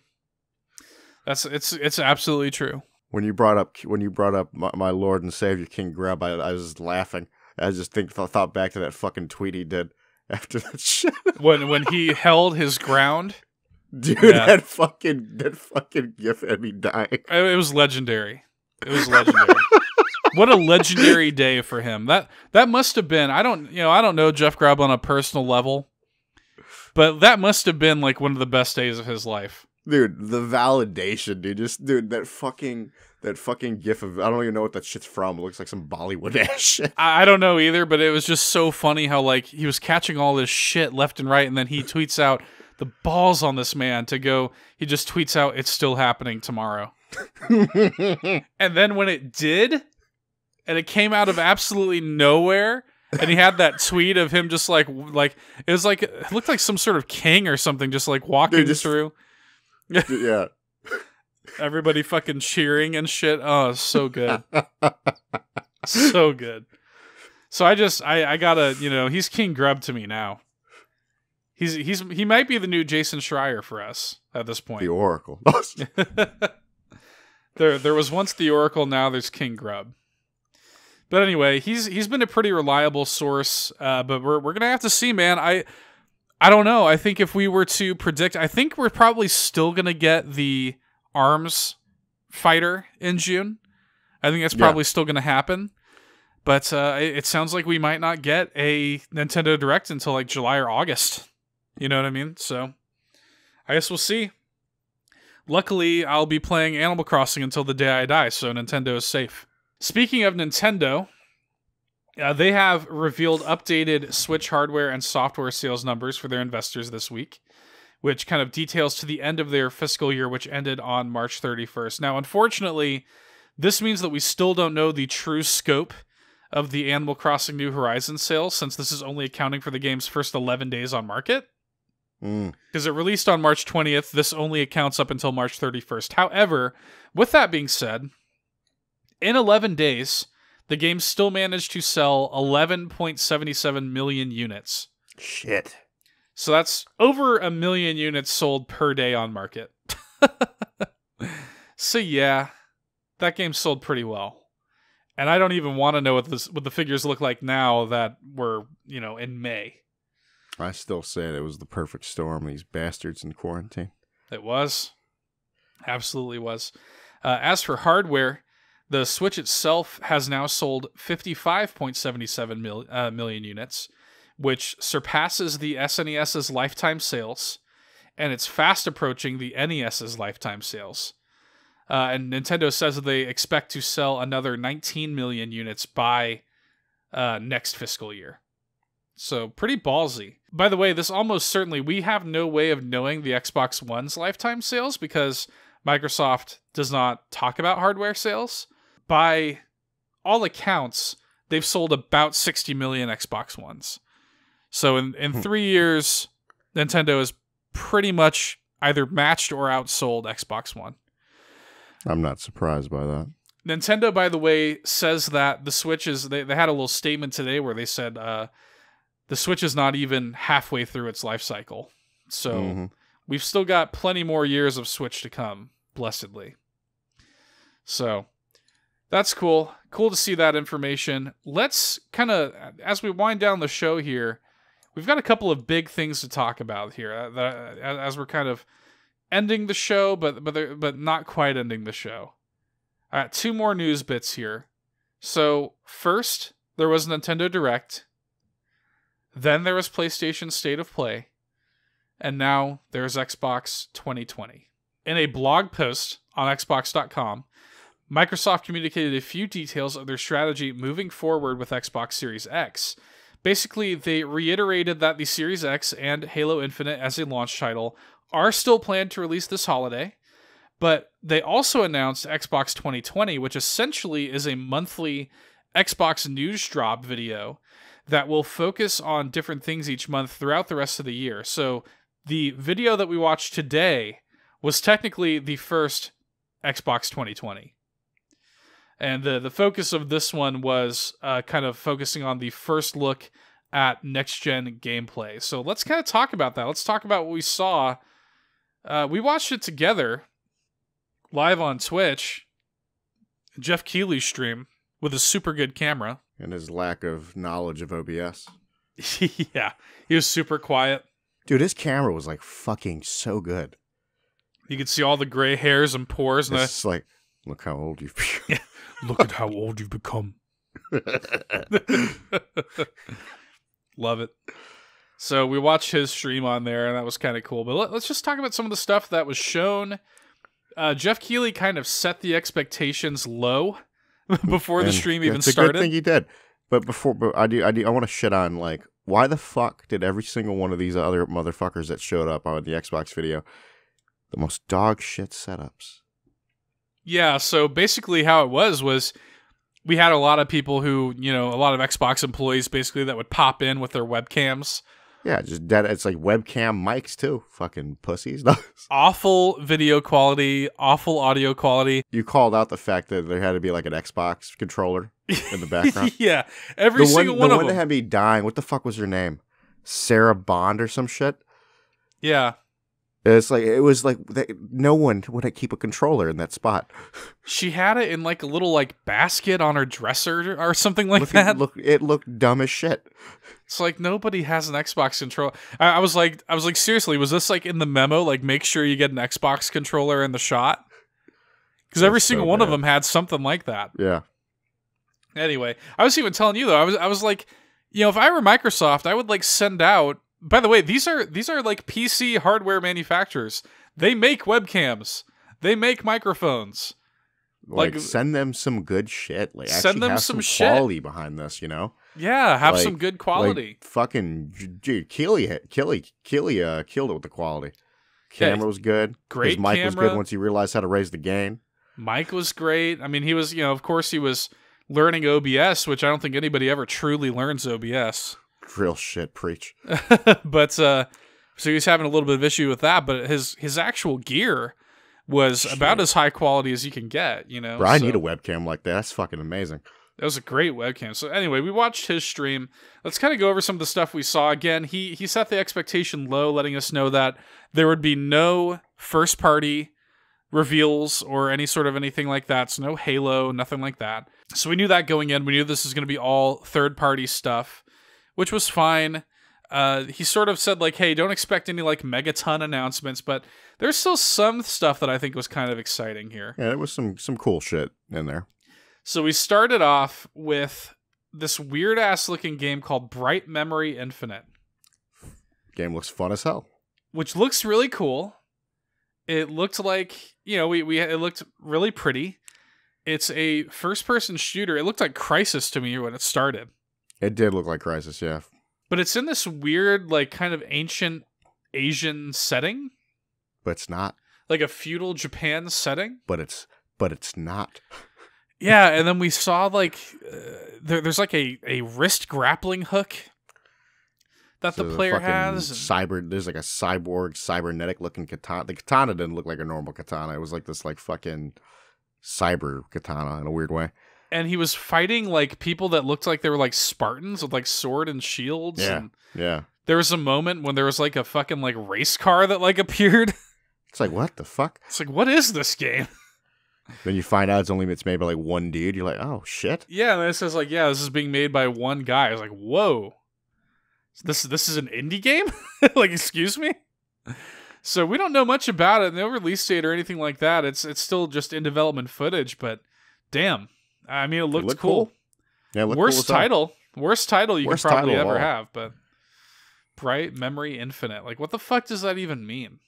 That's it's it's absolutely true. When you brought up when you brought up my, my Lord and Savior King Grubb, I, I was laughing. I just think thought back to that fucking tweet he did after that shit. When when he held his ground, Dude, Yeah. that fucking that fucking gif had me dying. it it was legendary. It was legendary. what a legendary day for him. That that must have been. I don't you know I don't know Jeff Grubb on a personal level, but that must have been like one of the best days of his life. Dude, the validation, dude. Just dude, that fucking that fucking gif of I don't even know what that shit's from. It looks like some Bollywood ass shit. I, I don't know either, but it was just so funny how like he was catching all this shit left and right, and then he tweets out the balls on this man to go. He just tweets out, "It's still happening tomorrow," and then when it did, and it came out of absolutely nowhere. And he had that tweet of him just like like it was like it looked like some sort of king or something just like walking Dude, just- through yeah. Everybody fucking cheering and shit. Oh, so good. so good. So I just I I gotta you know he's King Grubb to me now. He's he's he might be the new Jason Schreier for us at this point. The. Oracle. there there was once the Oracle, now there's King Grubb. But anyway, he's he's been a pretty reliable source. Uh, but we're we're gonna have to see, man. I I don't know. I think if we were to predict, I think we're probably still gonna get the Arms fighter in June. I think that's Yeah. probably still gonna happen. But uh, it, it sounds like we might not get a Nintendo Direct until like July or August. You know what I mean? So I guess we'll see. Luckily, I'll be playing Animal Crossing until the day I die, so Nintendo is safe. Speaking of Nintendo, uh, they have revealed updated Switch hardware and software sales numbers for their investors this week, which kind of details to the end of their fiscal year, which ended on March 31st. Now, unfortunately, this means that we still don't know the true scope of the Animal Crossing New Horizons sales, since this is only accounting for the game's first 11 days on market Mm. because it released on March 20th. This only accounts up until March 31st. However, with that being said, in 11 days, the game still managed to sell 11.77 million units. Shit. So that's over a million units sold per day on market. so yeah, that game sold pretty well. And I don't even want to know what this what the figures look like now that we're, you know, in May. I still say it was the perfect storm. These bastards in quarantine. It was. Absolutely was. Uh, as for hardware, the Switch itself has now sold 55.77 mil- uh, million units, which surpasses the SNES's lifetime sales, and it's fast approaching the NES's lifetime sales. Uh, and Nintendo says that they expect to sell another 19 million units by uh, next fiscal year. So pretty ballsy. By the way, this almost certainly we have no way of knowing the Xbox One's lifetime sales because Microsoft does not talk about hardware sales. By all accounts, they've sold about 60 million Xbox Ones. So in, in Hmm. three years, Nintendo has pretty much either matched or outsold Xbox One. I'm not surprised by that. Nintendo, by the way, says that the Switch is. They, they had a little statement today where they said uh, the Switch is not even halfway through its life cycle. So Mhm. we've still got plenty more years of Switch to come. blessedly. So that's cool. Cool to see that information. Let's kind of, as we wind down the show here, we've got a couple of big things to talk about here uh, that, as we're kind of ending the show, but but but not quite ending the show. Two more news bits here. So first, there was Nintendo Direct. Then there was PlayStation State of Play. And now there's Xbox 2020. In a blog post on Xbox.com, Microsoft communicated a few details of their strategy moving forward with Xbox Series X. Basically, they reiterated that the Series X and Halo Infinite as a launch title are still planned to release this holiday, but they also announced Xbox 2020, which essentially is a monthly Xbox news drop video that will focus on different things each month throughout the rest of the year. So the video that we watched today was technically the first Xbox 2020. And the, the focus of this one was uh, kind of focusing on the first look at next gen gameplay. So let's kind of talk about that. Let's talk about what we saw. Uh, we watched it together live on Twitch, Geoff Keighley's stream with a super good camera. And his lack of knowledge of OBS. yeah, he was super quiet. Dude, his camera was like fucking so good. You could see all the gray hairs and pores. And it's like, look how old you've become. look at how old you've become. Love it. So we watched his stream on there, and that was kind of cool. But let, us just talk about some of the stuff that was shown. Uh, Geoff Keighley kind of set the expectations low before the stream even started. good thing he did. But before, but I do, I do, I want to shit on like why the fuck did every single one of these other motherfuckers that showed up on the Xbox video the most dog shit setups? Yeah, so basically how it was was we had a lot of people who, you know, a lot of Xbox employees basically that would pop in with their webcams. Yeah, just dead. It's like webcam mics too. Fucking pussies. awful video quality, awful audio quality. You called out the fact that there had to be like an Xbox controller in the background. yeah, every the single one, one, the of one them. that had me dying. What the fuck was her name? Sarah Bond or some shit. Yeah, it's like it was like no one would keep a controller in that spot. She had it in like a little like basket on her dresser or something like that. Look, it looked dumb as shit. It's like nobody has an Xbox controller. I, I, was like, I was like, seriously, was this like in the memo? Like, make sure you get an Xbox controller in the shot because every single so one of them had something like that. Yeah. Anyway, I was even telling you though. I was, I was like, you know, if I were Microsoft, I would like send out by the way, these are these are like PC hardware manufacturers. They make webcams. They make microphones. Like, like send them some good shit. Like send them some, some quality shit. behind this. You know. Yeah, have like, some good quality. Like, fucking dude, Keighley, Keighley, Keighley, uh, killed it with the quality. Camera was good. Great. His mic camera. was good once he realized how to raise the gain. Mike was great. I mean, he was, you know, of course, he was learning OBS, which I don't think anybody ever truly learns OBS real shit preach. but uh, so he's having a little bit of issue with that. But his his actual gear was shit. about as high quality as you can get. You know, Bro, I so, need a webcam like that. That's fucking amazing. That was a great webcam. So anyway, we watched his stream. Let's kind of go over some of the stuff we saw. Again, he he set the expectation low, letting us know that there would be no first party reveals or any sort of anything like that. So no Halo, nothing like that. So we knew that going in. We knew this is going to be all third party stuff which was fine. Uh, he sort of said like, "Hey, don't expect any like megaton announcements," but there's still some stuff that I think was kind of exciting here. Yeah, there was some some cool shit in there. So we started off with this weird ass looking game called Bright Memory Infinite. Game looks fun as hell. Which looks really cool. It looked like you know we we it looked really pretty. It's a first person shooter. It looked like Crysis to me when it started. It did look like Crysis, yeah. But it's in this weird, like, kind of ancient Asian setting. But it's not. Like a feudal Japan setting. But it's but it's not. yeah, and then we saw like uh, there, there's like a a wrist grappling hook that so the player the has. Cyber, there's like a cyborg, cybernetic looking katana. The katana didn't look like a normal katana. It was like this like fucking cyber katana in a weird way and he was fighting like people that looked like they were like Spartans with like sword and shields. Yeah, and yeah. There was a moment when there was like a fucking like race car that like appeared. It's like what the fuck? It's like, what is this game? Then you find out it's only it's made by like one dude. You're like, oh shit. Yeah, and it says like, yeah, this is being made by one guy. I was like, whoa, this this is an indie game? like, excuse me. So we don't know much about it. No release date or anything like that. It's it's still just in development footage. But damn, I mean, it looked looked cool. cool. Yeah, look Worst cool title, worst title you Worst could probably ever all. have. But bright memory infinite. Like, what the fuck does that even mean?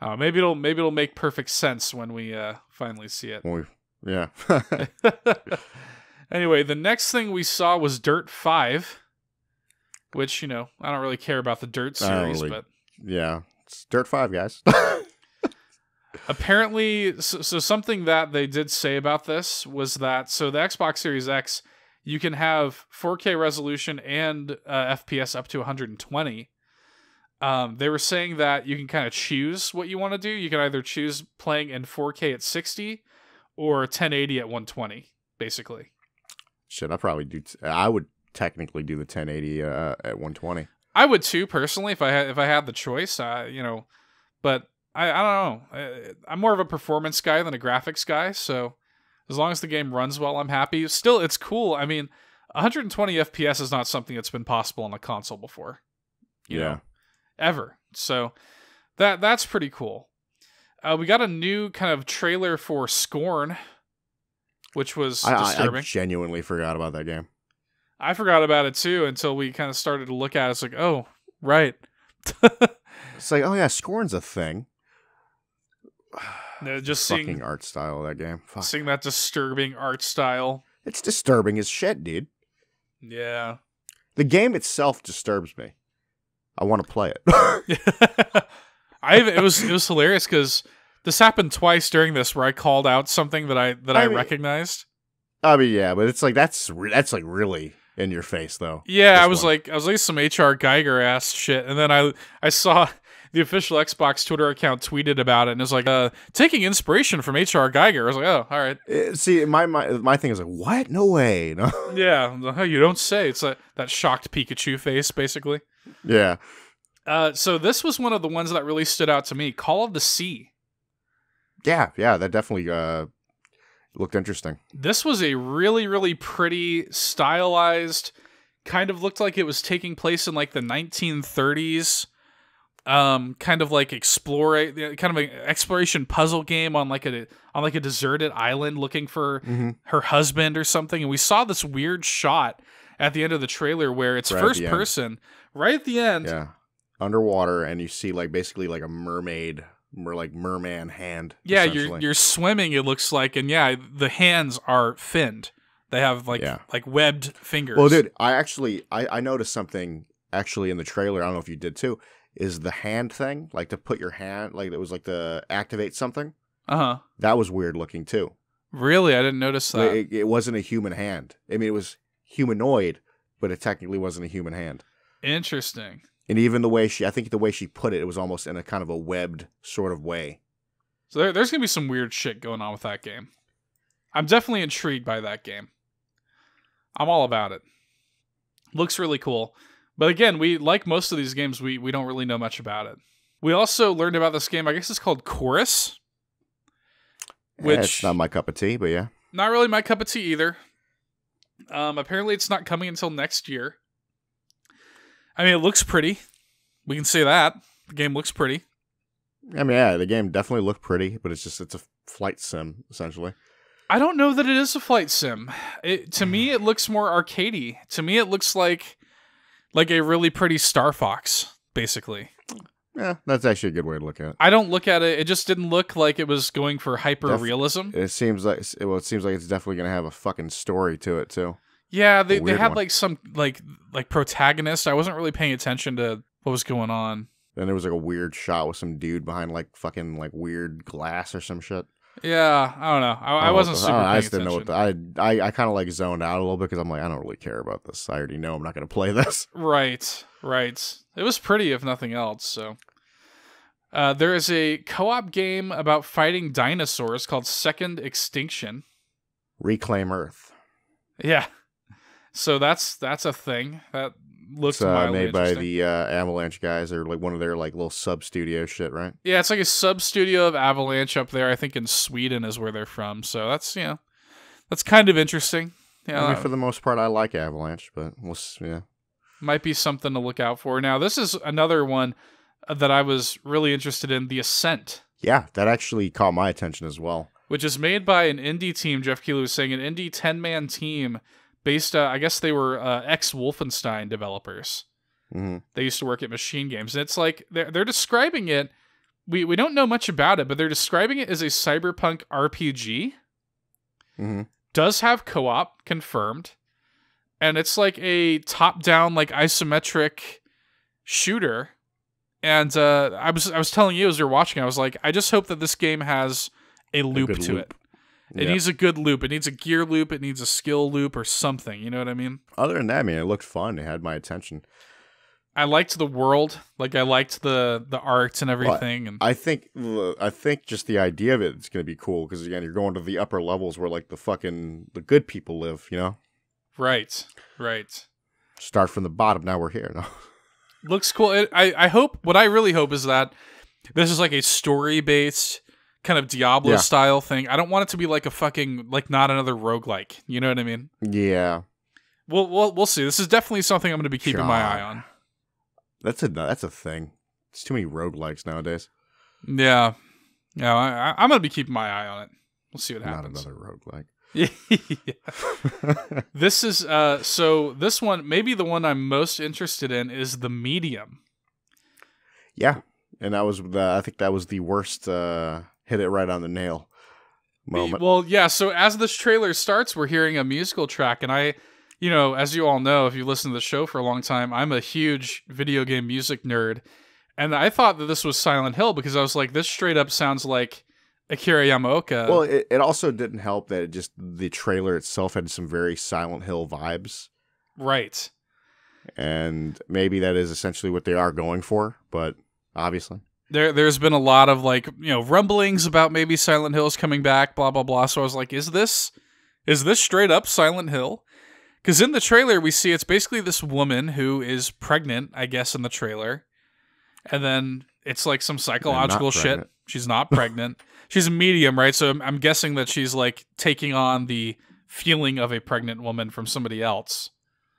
Uh, maybe it'll maybe it'll make perfect sense when we uh, finally see it. We- yeah. anyway, the next thing we saw was Dirt 5, which, you know, I don't really care about the Dirt series, really- but yeah. It's Dirt Five, guys. apparently, so, so something that they did say about this was that, so the Xbox Series X, you can have 4K resolution and uh, FPS up to 120. Um, they were saying that you can kind of choose what you want to do. You can either choose playing in 4K at 60 or 1080 at 120, basically. Shit, I probably do. T- I would technically do the 1080 uh, at 120. I would too personally if I had if I had the choice. Uh, you know, but I I don't know. I, I'm more of a performance guy than a graphics guy. So as long as the game runs well, I'm happy. Still, it's cool. I mean, 120 FPS is not something that's been possible on a console before. You Yeah. know, ever. So that that's pretty cool. Uh, we got a new kind of trailer for Scorn, which was I, I, I genuinely forgot about that game. I forgot about it too until we kind of started to look at it. It's like, oh, right. It's like, oh yeah, Scorn's a thing. No, just Fucking seeing art style of that game. Fuck. seeing that disturbing art style. It's disturbing as shit, dude. Yeah. The game itself disturbs me. I want to play it. I it was it was hilarious because this happened twice during this where I called out something that I that I, I mean- recognized. I mean, yeah, but it's like that's that's like really in your face though. Yeah, I was one. like I was like some HR Giger ass shit, and then I I saw the official Xbox Twitter account tweeted about it, and it was like uh taking inspiration from HR Giger. I was like, oh, all right. Eh, See, my my my thing is like, what? No way. No. Yeah, you don't say. It's a, that shocked Pikachu face, basically. yeah. Uh, so this was one of the ones that really stood out to me. Call of the Sea. Yeah, yeah, that definitely uh looked interesting. This was a really, really pretty, stylized, kind of looked like it was taking place in like the 1930s. Um, kind of like explore, kind of an exploration puzzle game on like a on like a deserted island, looking for Mm-hmm. her husband or something. And we saw this weird shot at the end of the trailer where it's Right first end. person, right at the end. Yeah. Underwater and you see like basically like a mermaid mer like merman hand. Yeah, you're you're swimming. It looks like, and yeah, the hands are finned. They have like Yeah. like webbed fingers. Well, dude, I actually I, I noticed something actually in the trailer. I don't know if you did too. Is the hand thing like to put your hand like it was like to activate something? Uh huh. That was weird looking too. Really, I didn't notice that. It, it wasn't a human hand. I mean, it was humanoid, but it technically wasn't a human hand. Interesting. And even the way she, I think the way she put it, it was almost in a kind of a webbed sort of way. So there, there's gonna be some weird shit going on with that game. I'm definitely intrigued by that game. I'm all about it. Looks really cool. But again, we like most of these games, we we don't really know much about it. We also learned about this game. I guess it's called Chorus. Eh, Which- it's not my cup of tea, but yeah. Not really my cup of tea either. Um, apparently, it's not coming until next year. I mean, it looks pretty. We can say that the game looks pretty. I mean, yeah, the game definitely looked pretty, but it's just it's a flight sim essentially. I don't know that it is a flight sim. It, to me, it looks more arcadey. To me, it looks like like a really pretty Star Fox, basically. Yeah, that's actually a good way to look at it. I don't look at it. It just didn't look like it was going for hyper realism. It seems like well, it seems like it's definitely gonna have a fucking story to it too. Yeah, they, they had one. like some like like protagonist. I wasn't really paying attention to what was going on. Then there was like a weird shot with some dude behind like fucking like weird glass or some shit. Yeah, I don't know. I, I don't wasn't super I, I didn't know what the, I I, I kind of like zoned out a little bit because I'm like I don't really care about this. I already know I'm not gonna play this. Right, right. It was pretty, if nothing else. So, uh, there is a co-op game about fighting dinosaurs called Second Extinction. Reclaim Earth. Yeah. So that's that's a thing that looked It's uh, made by the uh, Avalanche guys, or like one of their like little sub studio shit, right? Yeah, it's like a sub studio of Avalanche up there. I think in Sweden is where they're from. So that's you know, that's kind of interesting. Yeah, I mean, for the most part, I like Avalanche, but we'll s- yeah. might be something to look out for. Now, this is another one uh, that I was really interested in, The Ascent, Yeah, that actually caught my attention as well. which is made by an indie team. Geoff Keighley was saying an indie ten man team based. Uh, I guess they were uh, ex Wolfenstein developers. hmm They used to work at Machine Games, and it's like they're they're describing it. We we don't know much about it, but they're describing it as a cyberpunk RPG. hmm does have co-op confirmed and it's like a top-down like isometric shooter and uh i was i was telling you as you're watching i was like i just hope that this game has a loop good to loop. it it Yeah. needs a good loop it needs a gear loop it needs a skill loop or something you know what i mean Other than that, I man, it looked fun. It had my attention. i liked the world like i liked the the art and everything and I think I think just the idea of it is going to be cool because again, you're going to the upper levels where like the fucking the good people live. You know, right right start from the bottom. Now we're here. No. looks cool. It, I I hope what I really hope is that this is like a story based kind of Diablo Yeah. style thing. I don't want it to be like a fucking like not another roguelike. You know what I mean? Yeah, We'll we'll, we'll see. This is definitely something I'm going to be keeping my eye on. that's a that's a thing. It's too many roguelikes nowadays. Yeah, yeah. I, I'm going to be keeping my eye on it. We'll see what Not happens. Not another roguelike. Yeah. This is uh so this one maybe the one I'm most interested in is the medium. yeah, and that was the I think that was the worst. uh Hit it right on the nail. Moment. Well, yeah. So as this trailer starts, we're hearing a musical track, and I, you know, as you all know, if you listen to the show for a long time, I'm a huge video game music nerd, and I thought that this was Silent Hill because I was like, this straight up sounds like Akira Yamaoka. Well, it, it also didn't help that it just the trailer itself had some very Silent Hill vibes, right. and maybe that is essentially what they are going for. But obviously, There, there's been a lot of like, you know, rumblings about maybe Silent Hill's coming back, blah blah blah. So I was like, is this, is this straight up Silent Hill? Because in the trailer we see it's basically this woman who is pregnant, I guess, in the trailer, and then it's like some psychological shit. She's not pregnant. she's a medium, right? So I'm, I'm guessing that she's like taking on the feeling of a pregnant woman from somebody else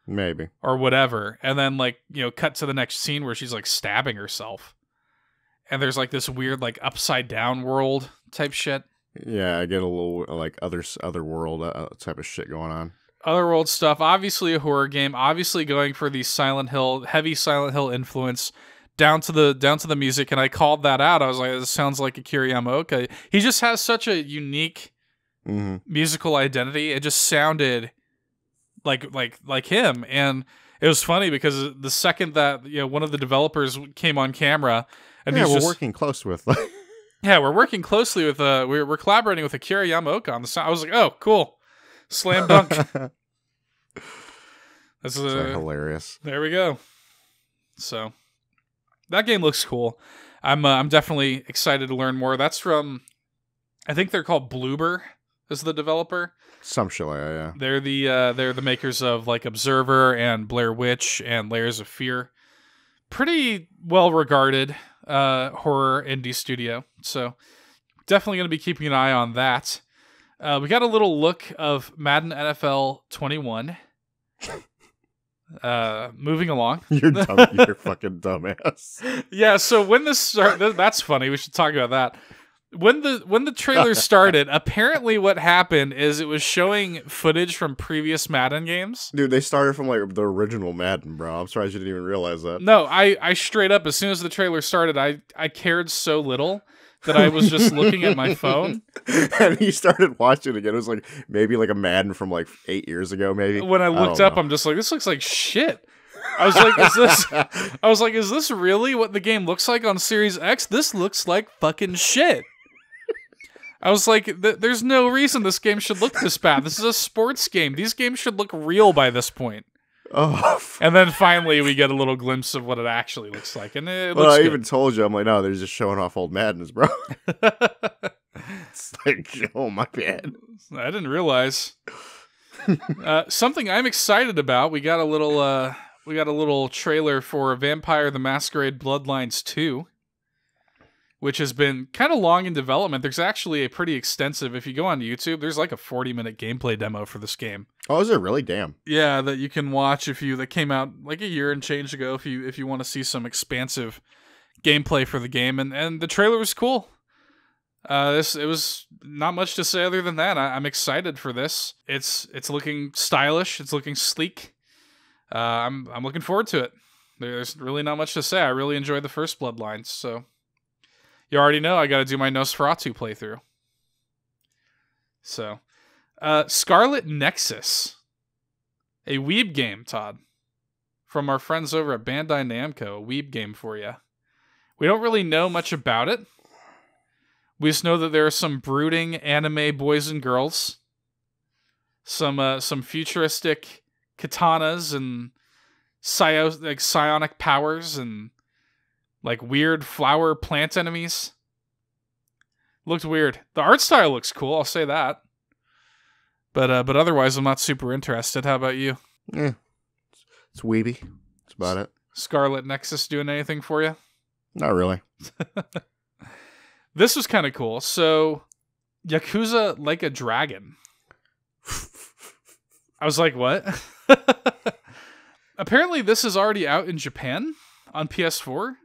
maybe. or whatever. And then like, you know, cut to the next scene where she's like stabbing herself. And there's like this weird like upside down world type shit. Yeah, I get a little like other other world uh, type of shit going on. Otherworld stuff, obviously a horror game, obviously going for the Silent Hill, heavy Silent Hill influence down to the down to the music and I called that out. I was like this sounds like Akira Yamaoka. He just has such a unique hmm musical identity. It just sounded like like like him and it was funny because the second that you know one of the developers came on camera and yeah, he's we're just working close with. yeah we're working closely with uh we're, we're collaborating with Akira Yamaoka on the sound. I was like oh cool slam dunk that's uh, hilarious. there we go so that game looks cool I'm uh, I'm definitely excited to learn more that's from I think they're called Bloober is the developer Some shit yeah. They're the uh, they're the makers of like Observer and Blair Witch and Layers of Fear. Pretty well regarded uh, horror indie studio. So definitely going to be keeping an eye on that. Uh, we got a little look of Madden NFL 21. Uh, moving along. You're dumb. You're fucking dumbass. yeah so when this start that's funny we should talk about that when the when the trailer started apparently what happened is it was showing footage from previous madden games Dude, they started from like the original Madden, bro. I'm surprised you didn't even realize that. no i i straight up as soon as the trailer started i i cared so little that i was just looking at my phone and he started watching it again. It was like maybe like a Madden from like eight years ago, maybe. when i looked don't up know. i'm just like this looks like shit i was like is this i was like is this really what the game looks like on series x this looks like fucking shit I was like, th- there's no reason this game should look this bad. This is a sports game. These games should look real by this point. oh, And then finally, we get a little glimpse of what it actually looks like, and it well, I good. even told you, I'm like, no, they're just showing off old Maddens, bro. it's like, oh my bad. I didn't realize. uh, something I'm excited about. We got a little. Uh, we got a little trailer for Vampire the Masquerade Bloodlines 2, which has been kind of long in development. There's actually a pretty extensive, if you go on YouTube, there's like a 40 minute gameplay demo for this game. Oh, is it really? Damn. Yeah, that you can watch if you that came out like a year and change ago if you if you want to see some expansive gameplay for the game and and the trailer was cool. Uh, this it was not much to say other than that. I, I'm excited for this. It's it's looking stylish. It's looking sleek. Uh, I'm I'm looking forward to it. There's really not much to say. I really enjoyed the first Bloodlines, so you already know I got to do my Nosferatu playthrough. So, uh, Scarlet Nexus, a weeb game, Todd, from our friends over at Bandai Namco. A weeb game for you. We don't really know much about it. We just know that there are some brooding anime boys and girls, some uh, some futuristic katanas and like psionic powers and like weird flower plant enemies. Looked weird. The art style looks cool. I'll say that. But uh, but otherwise, I'm not super interested. How about you? Yeah. It's, it's weeby. That's about it. Scarlet Nexus doing anything for you? Not really. This was kind of cool. So, Yakuza like a dragon. I was like, what? Apparently, this is already out in Japan on PS4.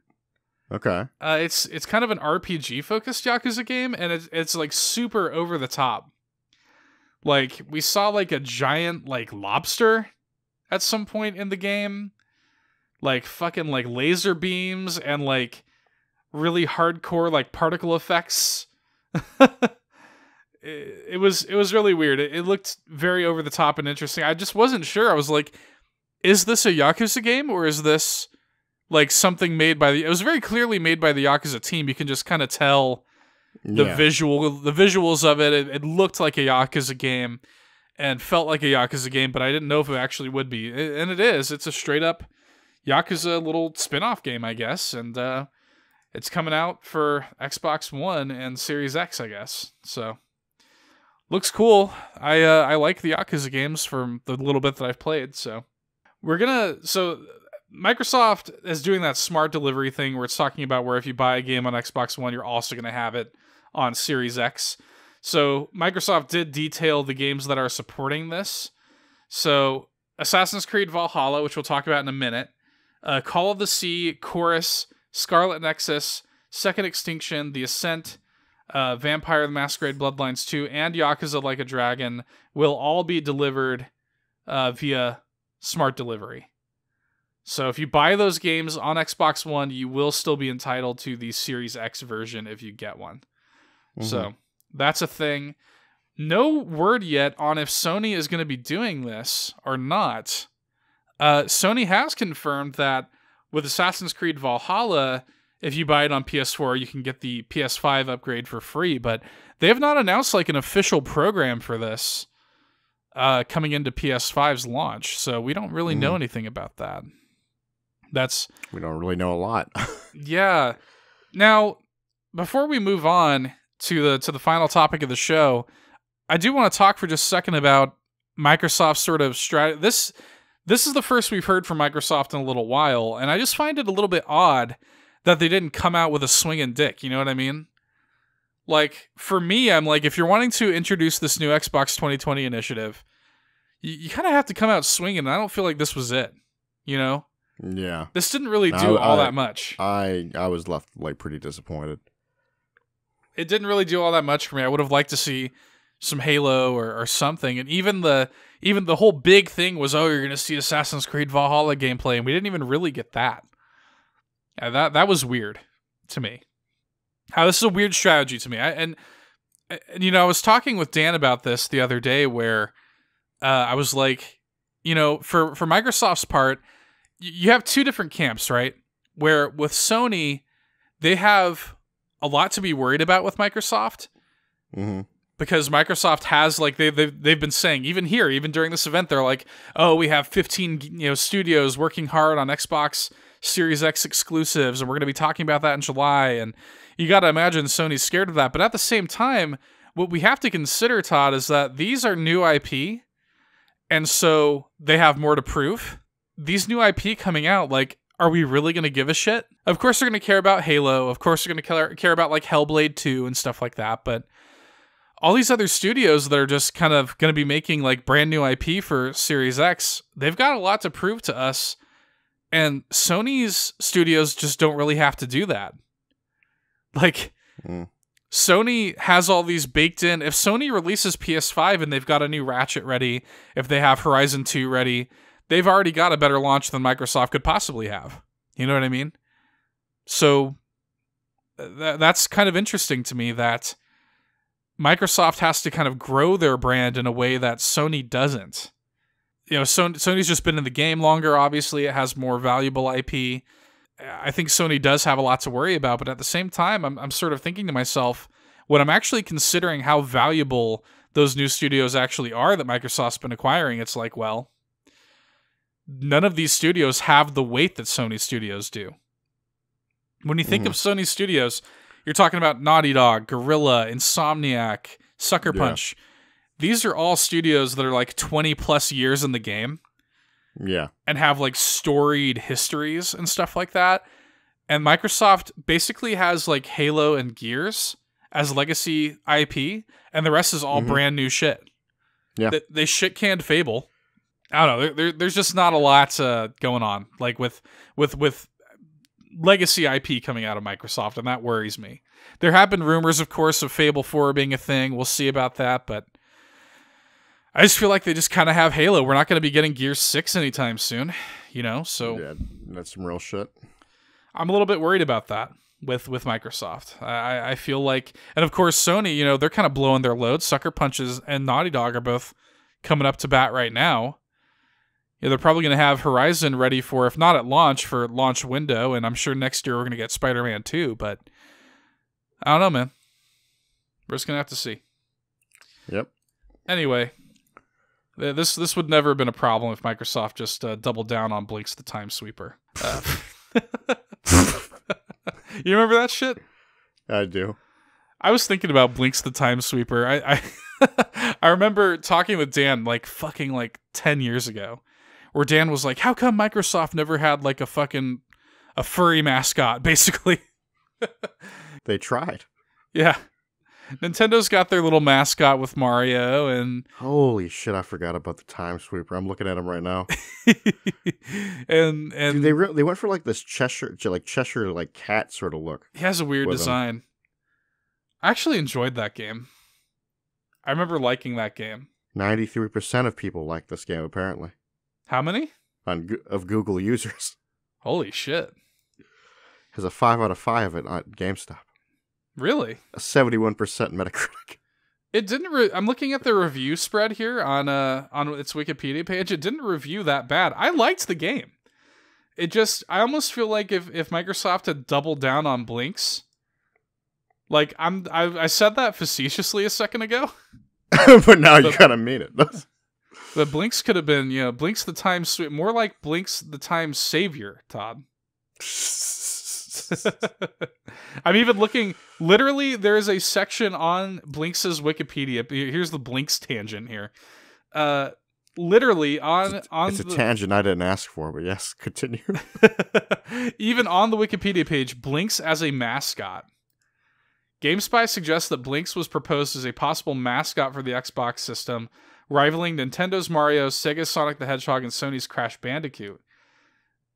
Okay. Uh, it's it's kind of an RPG focused Yakuza game, and it's it's like super over the top. Like we saw like a giant like lobster at some point in the game, like fucking like laser beams and like really hardcore like particle effects. it, was it was really weird. It, it looked very over the top and interesting. I just wasn't sure. I was like, is this a Yakuza game or is this like something made by the? It was very clearly made by the Yakuza team. You can just kind of tell the yeah. visual the visuals of it, it it looked like a yakuza game and felt like a yakuza game but i didn't know if it actually would be and it is it's a straight up yakuza little spin-off game i guess and uh it's coming out for xbox one and series x i guess so looks cool i uh i like the yakuza games from the little bit that i've played so we're gonna so Microsoft is doing that smart delivery thing where it's talking about where if you buy a game on Xbox One, you're also going to have it on Series X. So Microsoft did detail the games that are supporting this. So Assassin's Creed Valhalla, which we'll talk about in a minute, uh, Call of the Sea, Chorus, Scarlet Nexus, Second Extinction, The Ascent, uh, Vampire the Masquerade Bloodlines 2, and Yakuza Like a Dragon will all be delivered uh, via smart delivery. So if you buy those games on Xbox One, you will still be entitled to the Series X version if you get one. So that's a thing. No word yet on if Sony is going to be doing this or not. Uh, Sony has confirmed that with Assassin's Creed Valhalla, if you buy it on PS4, you can get the PS5 upgrade for free. But they have not announced like an official program for this uh, coming into PS5's launch. So we don't really know anything about that. That's we don't really know a lot. yeah. Now, before we move on to the to the final topic of the show, I do want to talk for just a second about Microsoft's sort of strategy. This this is the first we've heard from Microsoft in a little while, and I just find it a little bit odd that they didn't come out with a swinging dick. You know what I mean? Like for me, I'm like, if you're wanting to introduce this new Xbox 2020 initiative, you, you kind of have to come out swinging. And I don't feel like this was it. You know, yeah. this didn't really do all I- that much. I I was left like pretty disappointed. it didn't really do all that much for me. I would have liked to see some Halo or, or something. And even the even the whole big thing was, oh, you're gonna see Assassin's Creed Valhalla gameplay, and we didn't even really get that. Yeah, that that was weird to me. How this is a weird strategy to me. I, and, and you know, I was talking with Dan about this the other day, where uh, I was like, you know, for for Microsoft's part, you have two different camps, right? Where with Sony, they have a lot to be worried about with Microsoft hmm because Microsoft has like they they've, they've been saying even here even during this event they're like oh we have 15 you know studios working hard on Xbox Series X exclusives and we're going to be talking about that in July. And you got to imagine Sony's scared of that. But at the same time what we have to consider Todd is that these are new IP and so they have more to prove these new IP coming out, like, are we really going to give a shit? Of course, they're going to care about Halo. Of course, they're going to care, about like Hellblade 2 and stuff like that. But all these other studios that are just kind of going to be making like brand new IP for Series X, they've got a lot to prove to us. And Sony's studios just don't really have to do that. Like, Mm. Sony has all these baked in. If Sony releases PS5 and they've got a new Ratchet ready, if they have Horizon 2 ready, they've already got a better launch than Microsoft could possibly have. You know what I mean? So uh, th- that's kind of interesting to me that Microsoft has to kind of grow their brand in a way that Sony doesn't. You know, Sony, Sony's just been in the game longer. Obviously, it has more valuable IP. I think Sony does have a lot to worry about, but at the same time, I'm, I'm sort of thinking to myself, when I'm actually considering how valuable those new studios actually are that Microsoft's been acquiring, it's like, well, none of these studios have the weight that Sony studios do. When you think of Sony studios, you're talking about Naughty Dog, Guerrilla, Insomniac, Sucker Yeah. Punch. These are all studios that are like 20 plus years in the game Yeah. and have like storied histories and stuff like that. And Microsoft basically has like Halo and Gears as legacy IP, and the rest is all Mhm. brand new shit. Yeah. They, they shit canned Fable. I don't know. There, there, there's just not a lot uh, going on, like with with with legacy IP coming out of Microsoft, and that worries me. There have been rumors, of course, of Fable 4 being a thing. We'll see about that, but I just feel like they just kind of have Halo. We're not going to be getting Gear 6 anytime soon, you know? So Yeah. That's some real shit. I'm a little bit worried about that with with Microsoft. I, I feel like, and of course Sony, you know, they're kind of blowing their load. Sucker Punches and Naughty Dog are both coming up to bat right now. Yeah, they're probably going to have Horizon ready for, if not at launch, for launch window, and I'm sure next year we're going to get Spider-Man 2. But I don't know, man. We're just going to have to see. Yep. Anyway, th- this this would never have been a problem if Microsoft just uh, doubled down on Blinx the Time Sweeper. Uh, you remember that shit? I do. I was thinking about Blinx the Time Sweeper. I I, I remember talking with Dan like fucking like 10 years ago where Dan was like, "How come Microsoft never had like a fucking a furry mascot basically?" They tried. yeah. Nintendo's got their little mascot with Mario and Holy shit! I forgot about the time sweeper. I'm looking at him right now. and and Dude, they re- they went for like this Cheshire, like Cheshire, like cat sort of look. He has a weird with him. design. I actually enjoyed that game. I remember liking that game. Ninety three percent of people like this game apparently How many? on of Google users Holy shit. has a five out of five at on GameStop. Really? A seventy one percent Metacritic. It didn't re- I'm looking at the review spread here on uh on its Wikipedia page. It didn't review that bad. I liked the game. It just I almost feel like if if Microsoft had doubled down on Blinx like I'm I, I said that facetiously a second ago. but now you kind gotta mean it. But Blinx could have been, you know, Blinx the time sweet more like Blinx the time savior, Todd. I'm even looking. Literally, there is a section on Blinx's Wikipedia. Here's the Blinx tangent here. Uh, literally on on it's a tangent I didn't ask for, but yes, continue. even on the Wikipedia page, Blinx as a mascot. GameSpy suggests that Blinx was proposed as a possible mascot for the Xbox system, rivaling Nintendo's Mario, Sega's Sonic the Hedgehog, and Sony's Crash Bandicoot.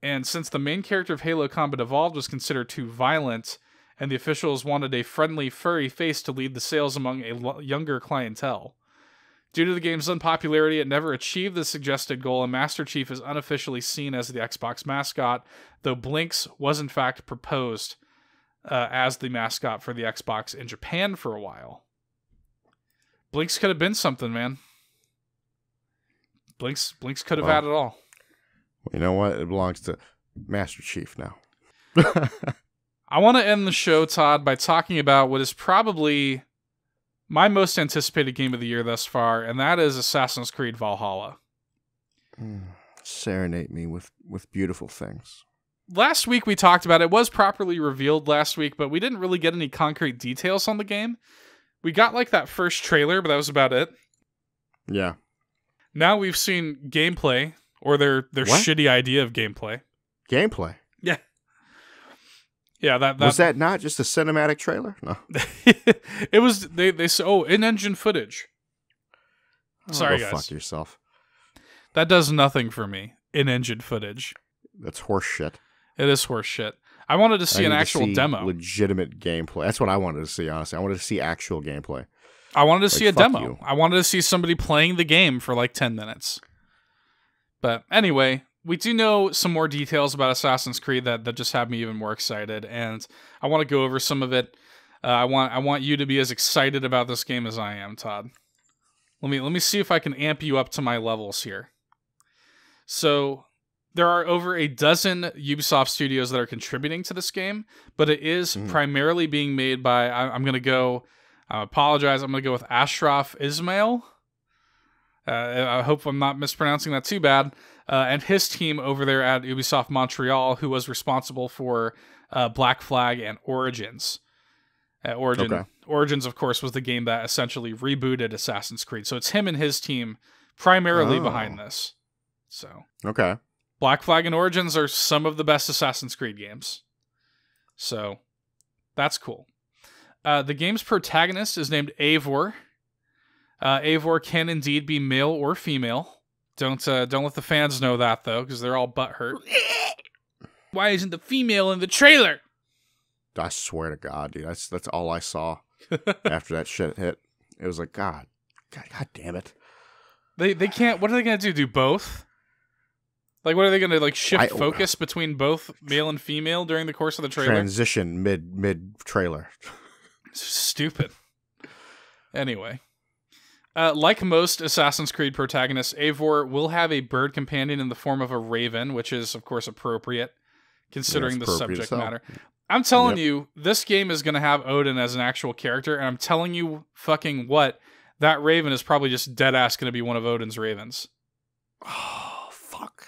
And since the main character of Halo Combat Evolved was considered too violent, and the officials wanted a friendly, furry face to lead the sales among a younger clientele. Due to the game's unpopularity, it never achieved the suggested goal, and Master Chief is unofficially seen as the Xbox mascot, though Blinx was in fact proposed uh, as the mascot for the Xbox in Japan for a while. Blinx could have been something, man. Blinx Blinx could have Wow. had it all. you know what? It belongs to Master Chief now. I want to end the show, Todd, by talking about what is probably my most anticipated game of the year thus far, and that is Assassin's Creed Valhalla. Mm, Serenade me with with beautiful things. Last week we talked about it. it was properly revealed last week, but we didn't really get any concrete details on the game. We got like that first trailer, but that was about it. Yeah. Now we've seen gameplay or their their What? shitty idea of gameplay. Gameplay. Yeah. Yeah, that, that Was that not just a cinematic trailer? No. it was they they s- oh in engine footage. Oh, Sorry, go guys. Fuck yourself. That does nothing for me. In engine footage. That's horse shit. It is horse shit. I wanted to I see an need to actual demo. Legitimate gameplay. That's what I wanted to see, honestly. I wanted to see actual gameplay. I wanted to see a demo. you. I wanted to see somebody playing the game for like 10 minutes. But anyway, we do know some more details about Assassin's Creed that, that just have me even more excited, and I want to go over some of it. Uh, I want I want you to be as excited about this game as I am, Todd. Let me let me see if I can amp you up to my levels here. So there are over a dozen Ubisoft studios that are contributing to this game, but it is Mm. primarily being made by. I, I'm going to go. I apologize. I'm going to go with Ashraf Ismail. Uh, I hope I'm not mispronouncing that too bad. Uh, and his team over there at Ubisoft Montreal, who was responsible for uh, Black Flag and Origins. Uh, Origin, Okay. Origins, of course, was the game that essentially rebooted Assassin's Creed. So it's him and his team primarily Oh. behind this. So Okay. Black Flag and Origins are some of the best Assassin's Creed games. So that's cool. Uh, the game's protagonist is named Eivor. Uh, Eivor can indeed be male or female. Don't uh, don't let the fans know that though, because they're all butthurt. Why isn't the female in the trailer? I swear to God, dude. That's that's all I saw after that shit hit. It was like, God, God, God damn it. They they can't. What are they gonna do? Do both? Like, what are they gonna like shift I- focus between both male and female during the course of the trailer? Transition mid mid trailer. Stupid. Anyway, uh, like most Assassin's Creed protagonists, Eivor will have a bird companion in the form of a raven, which is, of course, appropriate considering it's the appropriate subject matter. I'm telling Yep. you, this game is going to have Odin as an actual character, and I'm telling you, fucking what? That raven is probably just dead ass going to be one of Odin's ravens. Oh fuck.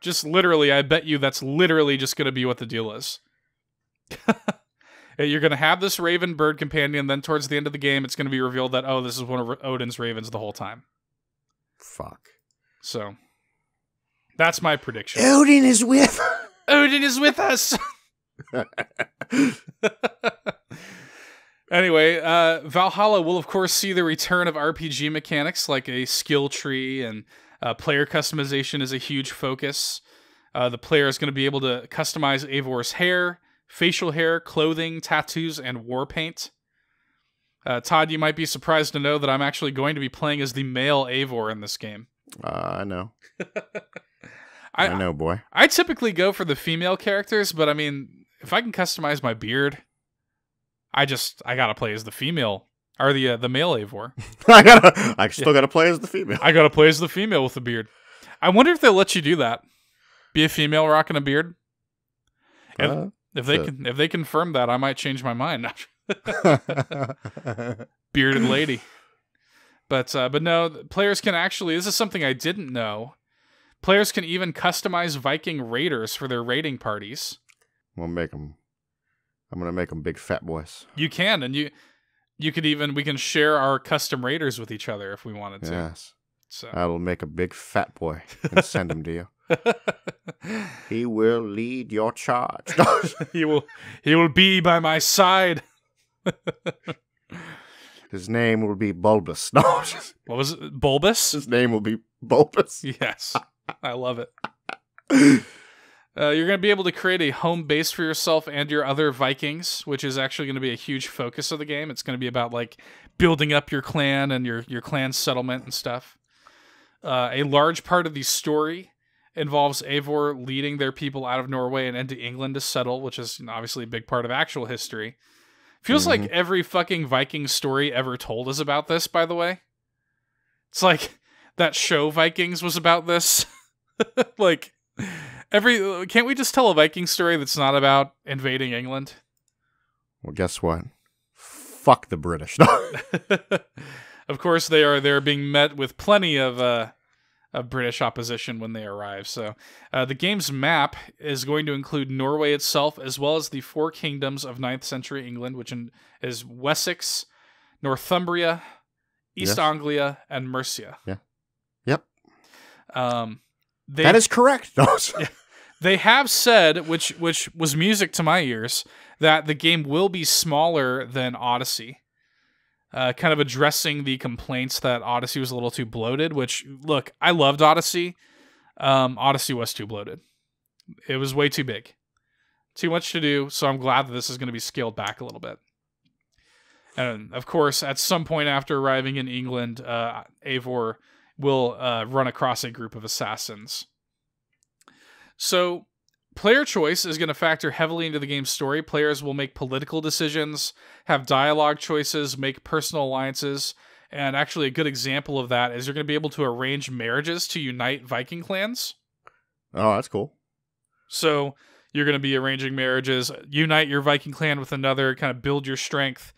Just literally, I bet you that's literally just going to be what the deal is. You're going to have this raven bird companion, then towards the end of the game, it's going to be revealed that, oh, this is one of Odin's ravens the whole time. Fuck. So, that's my prediction. Odin is with. Odin is with us! anyway, uh, Valhalla will, of course, see the return of RPG mechanics like a skill tree and uh, player customization is a huge focus. Uh, the player is going to be able to customize Eivor's hair, facial hair, clothing, tattoos, and war paint. Uh, Todd, you might be surprised to know that I'm actually going to be playing as the male Eivor in this game. Uh, I know. I, I know, boy. I typically go for the female characters, but I mean, if I can customize my beard, I just I gotta play as the female or the uh, the male Eivor. I gotta. I still gotta play as the female. I gotta play as the female with the beard. I wonder if they'll let you do that. Be a female rocking a beard. Uh, if they so- can, if they confirm that, I might change my mind. Bearded lady. But uh, but no, players can actually. This is something I didn't know. Players can even customize Viking raiders for their raiding parties. we'll make them. I'm gonna make them big fat boys. You can, and you you could even we can share our custom raiders with each other if we wanted to. Yes. So I will make a big fat boy and send him to you. He will lead your charge. he will he will be by my side. His name will be Bulbus. No, What was it? Bulbous? his name will be Bulbus. Yes, I love it. Uh, you're going to be able to create a home base for yourself and your other Vikings, which is actually going to be a huge focus of the game. It's going to be about like building up your clan and your your clan settlement and stuff. Uh, a large part of the story involves Eivor leading their people out of Norway and into England to settle, which is obviously a big part of actual history. Feels like every fucking Viking story ever told is about this, by the way. It's like that show Vikings was about this. like every can't we just tell a Viking story that's not about invading England? Well, guess what? Fuck the British. Of course they are they're being met with plenty of uh of British opposition when they arrive. So, uh, the game's map is going to include Norway itself, as well as the four kingdoms of 9th century England, which in, is Wessex, Northumbria, East Yes. Anglia, and Mercia. Yeah. Yep. Um, they that is correct. They have said, which which was music to my ears, that the game will be smaller than Odyssey. Uh, kind of addressing the complaints that Odyssey was a little too bloated. Which look, I loved Odyssey. Um, Odyssey was too bloated. It was way too big, too much to do. So I'm glad that this is going to be scaled back a little bit. And of course, at some point after arriving in England, uh, Eivor will uh, run across a group of assassins. So, player choice is going to factor heavily into the game's story. Players will make political decisions, have dialogue choices, make personal alliances. And actually, a good example of that is you're going to be able to arrange marriages to unite Viking clans. oh, that's cool. So, you're going to be arranging marriages, unite your Viking clan with another, kind of build your strength.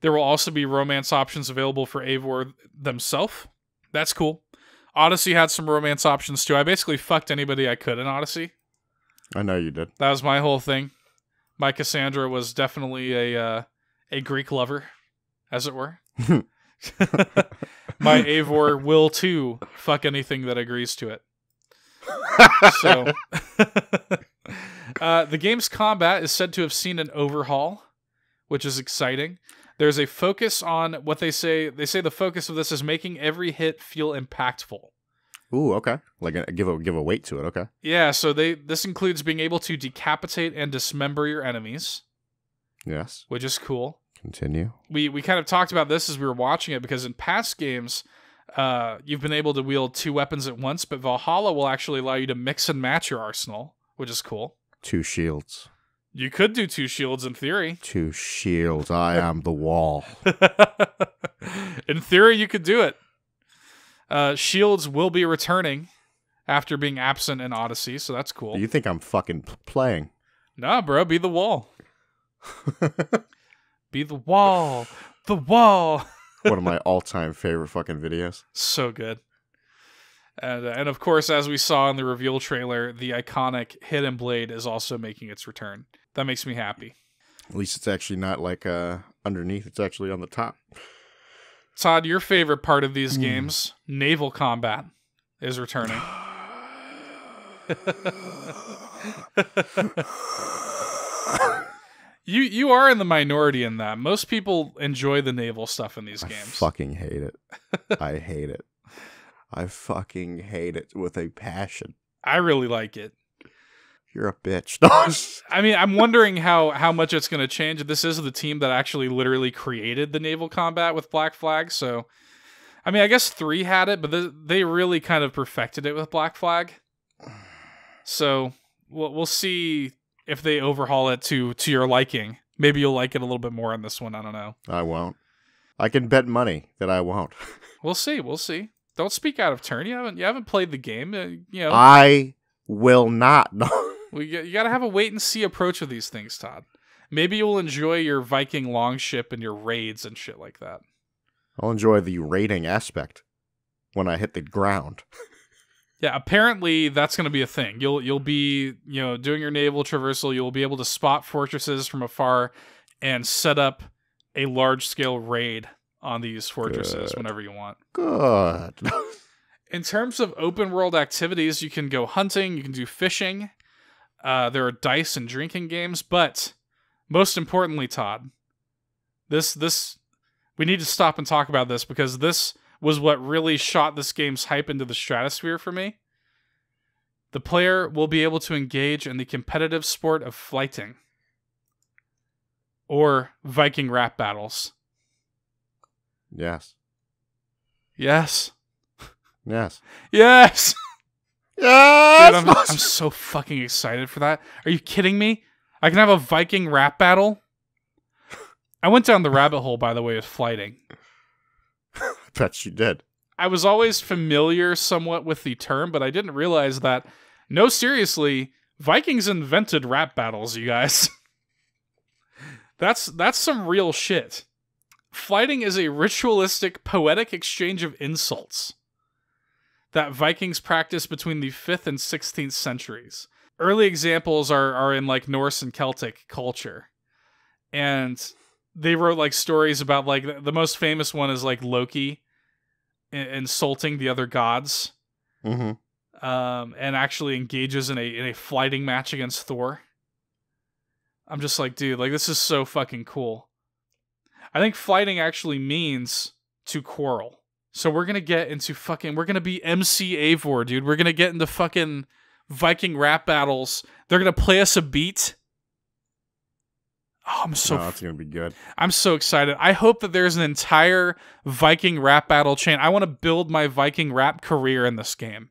There will also be romance options available for Eivor themselves. That's cool. Odyssey had some romance options too. I basically fucked anybody I could in Odyssey. I know you did. That was my whole thing. My Cassandra was definitely a uh, a Greek lover, as it were. my Eivor will too fuck anything that agrees to it. so, uh, the game's combat is said to have seen an overhaul, which is exciting. There's a focus on what they say. They say the focus of this is making every hit feel impactful. Ooh, okay. Like a, give a give a weight to it. Okay. Yeah, so they this includes being able to decapitate and dismember your enemies, Yes. which is cool. Continue. We we kind of talked about this as we were watching it because in past games, uh, you've been able to wield two weapons at once, but Valhalla will actually allow you to mix and match your arsenal, which is cool. Two shields. You could do two shields in theory. Two shields. I am the wall. in theory, you could do it. Uh, shields will be returning after being absent in Odyssey, so that's cool. You think I'm fucking playing? Nah, bro, be the wall. Be the wall. The wall. One of my all-time favorite fucking videos. so good. And, uh, and of course, as we saw in the reveal trailer, the iconic Hidden Blade is also making its return. That makes me happy. At least it's actually not like uh underneath. It's actually on the top. Todd, your favorite part of these Hmm. games, naval combat, is returning. you you are in the minority in that. Most people enjoy the naval stuff in these I games. fucking hate it. I hate it. I fucking hate it with a passion. I really like it. You're a bitch. I mean, I'm wondering how how much it's going to change. This is the team that actually literally created the naval combat with Black Flag, so I mean, I guess three had it, but th- they really kind of perfected it with Black Flag. So we'll we'll see if they overhaul it to to your liking. Maybe you'll like it a little bit more on this one. I don't know. I won't. I can bet money that I won't. We'll see. We'll see. Don't speak out of turn. You haven't you haven't played the game. Uh, you know, I will not. We g- you got to have a wait and see approach with these things, Todd. Maybe you'll enjoy your Viking longship and your raids and shit like that. I'll enjoy the raiding aspect when I hit the ground. Yeah, apparently that's going to be a thing. You'll you'll be, you know, doing your naval traversal, you'll be able to spot fortresses from afar and set up a large-scale raid on these fortresses Good. whenever you want. Good. In terms of open world activities, you can go hunting, you can do fishing. Uh, there are dice and drinking games, but most importantly, Todd, this this we need to stop and talk about this because this was what really shot this game's hype into the stratosphere for me. The player will be able to engage in the competitive sport of flyting or Viking rap battles. yes. Yes. Yes. Yes. Yes. Dude, I'm, I'm so fucking excited for that. Are you kidding me? I can have a Viking rap battle. I went down the rabbit hole, by the way, of flyting. bet you did. I was always familiar somewhat with the term, but I didn't realize that. No, seriously, Vikings invented rap battles, you guys. that's that's some real shit. Flyting is a ritualistic, poetic exchange of insults that Vikings practiced between the 5th and 16th centuries. Early examples are, are in like Norse and Celtic culture. And they wrote like stories about like the, most famous one is like Loki insulting the other gods. Mm-hmm. um, and actually engages in a in a fighting match against Thor. I'm just like, dude, like this is so fucking cool. I think fighting actually means to quarrel. So we're gonna get into fucking. We're gonna be MC Eivor, dude. We're gonna get into fucking Viking rap battles. They're gonna play us a beat. Oh, I'm so no, that's gonna be good. I'm so excited. I hope that there's an entire Viking rap battle chain. I want to build my Viking rap career in this game.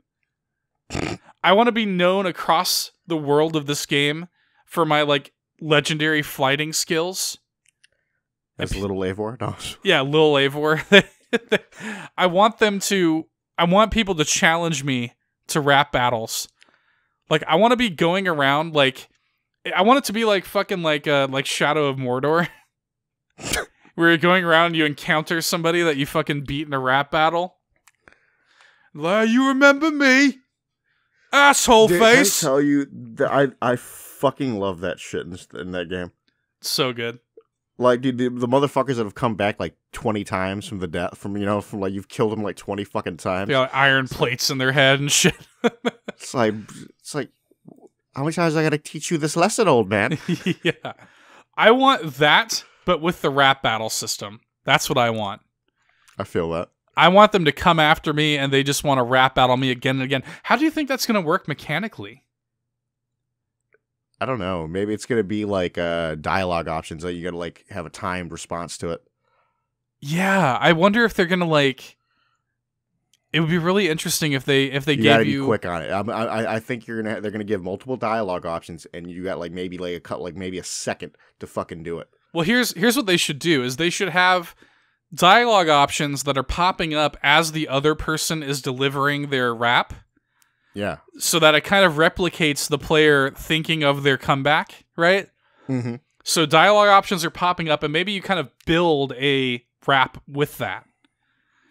I want to be known across the world of this game for my like legendary flyting skills. That's little Eivor, No. Yeah, Little Eivor. I want them to. I want people to challenge me to rap battles. Like I want to be going around like I want it to be like fucking like uh like Shadow of Mordor. Where you're going around and you encounter somebody that you fucking beat in a rap battle. Like, you remember me? Asshole Dude, face. I tell you that I I fucking love that shit in, in that game. so good. Like, dude, the, the motherfuckers that have come back like twenty times from the death, from you know, from like you've killed them like twenty fucking times. They got like, iron plates in their head and shit. It's like, it's like, how many times I gotta teach you this lesson, old man? yeah. I want that, but with the rap battle system. That's what I want. I feel that. I want them to come after me and they just want to rap battle me again and again. How do you think that's going to work mechanically? I don't know. Maybe it's gonna be like uh dialogue options that you gotta like have a timed response to it. Yeah, I wonder if they're going to like it would be really interesting if they if they you gave you quick on it. I, I I think you're gonna they're gonna give multiple dialogue options, and you got like maybe like a cut like maybe a second to fucking do it. Well, here's here's what they should do is they should have dialogue options that are popping up as the other person is delivering their rap Yeah. so that it kind of replicates the player thinking of their comeback, right? Mm-hmm. So dialogue options are popping up and maybe you kind of build a rap with that.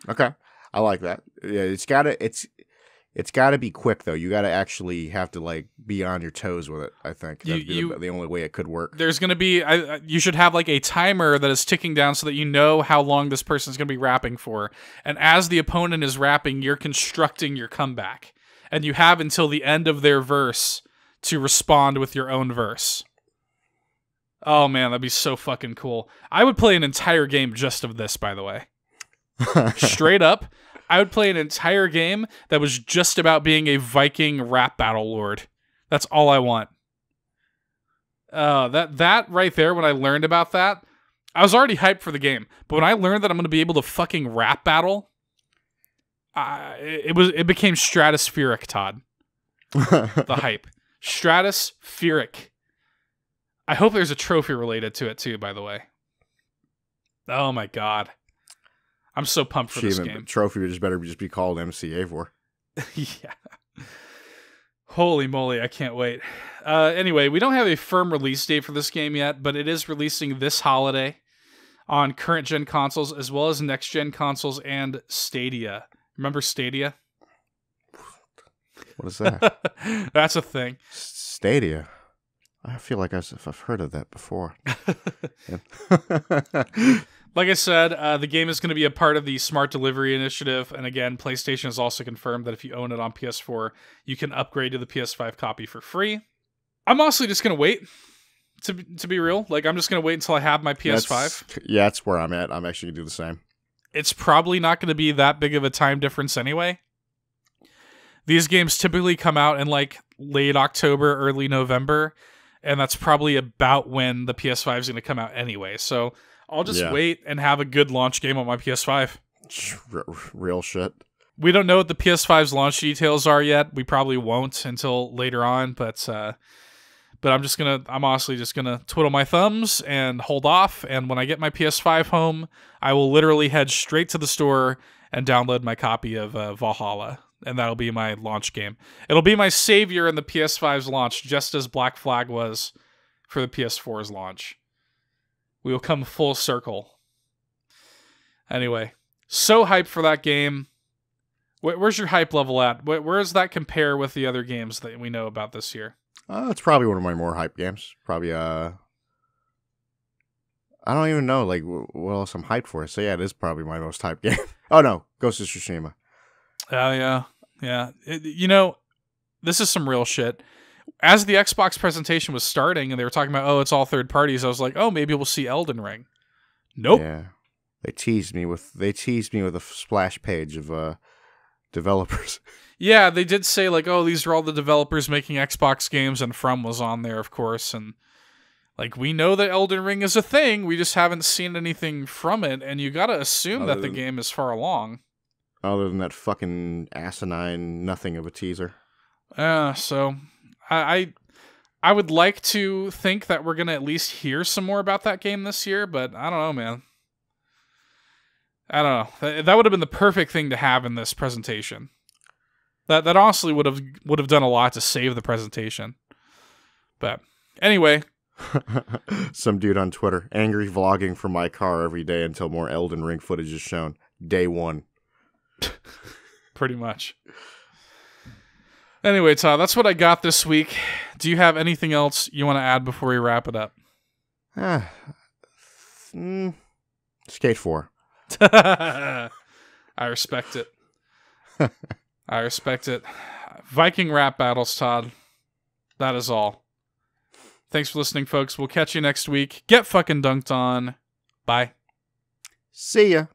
Okay, I like that. Yeah, it's gotta it's it's gotta be quick though. You gotta actually have to like be on your toes with it. I think You- that'd be you- the, the only way it could work. There's going to be I, you should have like a timer that is ticking down so that you know how long this person's going to be rapping for. And as the opponent is rapping, you're constructing your comeback. And you have until the end of their verse to respond with your own verse. Oh man, that'd be so fucking cool. I would play an entire game just of this, by the way. Straight up, I would play an entire game that was just about being a Viking rap battle lord. That's all I want. Uh, that that right there. When I learned about that, I was already hyped for the game. But when I learned that I'm going to be able to fucking rap battle, It was it became stratospheric. Todd, the hype, stratospheric. I hope there's a trophy related to it too. By the way. Oh my god, I'm so pumped for this Achievement game. trophy would just better just be called MC Eivor. yeah. Holy moly, I can't wait. Uh, anyway, we don't have a firm release date for this game yet, but it is releasing this holiday on current gen consoles as well as next gen consoles and Stadia. Remember Stadia? What is that? That's a thing. Stadia. I feel like I've, I've heard of that before. Like I said, uh, the game is going to be a part of the Smart Delivery Initiative. And again, PlayStation has also confirmed that if you own it on PS4, you can upgrade to the PS5 copy for free. I'm honestly just going to wait. To, to be real, like I'm just gonna wait until I have my PS5. That's- yeah, that's where I'm at. I'm actually gonna do the same. It's probably not going to be that big of a time difference anyway. These games typically come out in like late October, early November, and that's probably about when the PS5 is going to come out anyway. So I'll just Yeah. wait and have a good launch game on my PS5. R- real shit. We don't know what the PS5's launch details are yet. We probably won't until later on, but uh but I'm just gonna I'm honestly just gonna twiddle my thumbs and hold off. And when I get my PS5 home, I will literally head straight to the store and download my copy of uh, Valhalla, and that'll be my launch game. It'll be my savior in the PS5's launch, just as Black Flag was for the PS4's launch. We will come full circle. Anyway, so hyped for that game. Where's your hype level at? Where, where does that compare with the other games that we know about this year? Uh, it's probably one of my more hype games. Probably uh I don't even know like what else I'm hyped for. So yeah, it is probably my most hyped game. oh no, Ghost of Tsushima. Oh yeah, yeah. It- you know, this is some real shit. As the Xbox presentation was starting and they were talking about, oh, it's all third parties, I was like, oh, maybe we'll see Elden Ring. Nope. Yeah. They teased me with they teased me with a splash page of uh developers. Yeah, they did say like, oh, these are all the developers making Xbox games, and From was on there, of course, and like we know that Elden Ring is a thing, we just haven't seen anything from it, and you gotta assume Other that the than- game is far along. Other than that fucking asinine nothing of a teaser. Uh, so I, I I would like to think that we're gonna at least hear some more about that game this year, but I don't know, man. I don't know. That, that would have been the perfect thing to have in this presentation. That that honestly would have would have done a lot to save the presentation. But anyway, Some dude on Twitter, angry vlogging from my car every day until more Elden Ring footage is shown. Day one. pretty much. Anyway, Todd, that's what I got this week. Do you have anything else you want to add before we wrap it up? Ah, mm, Skate 4. I respect it. I respect it. Viking rap battles, Todd. That is all. Thanks for listening, folks. We'll catch you next week. Get fucking dunked on. Bye. See ya.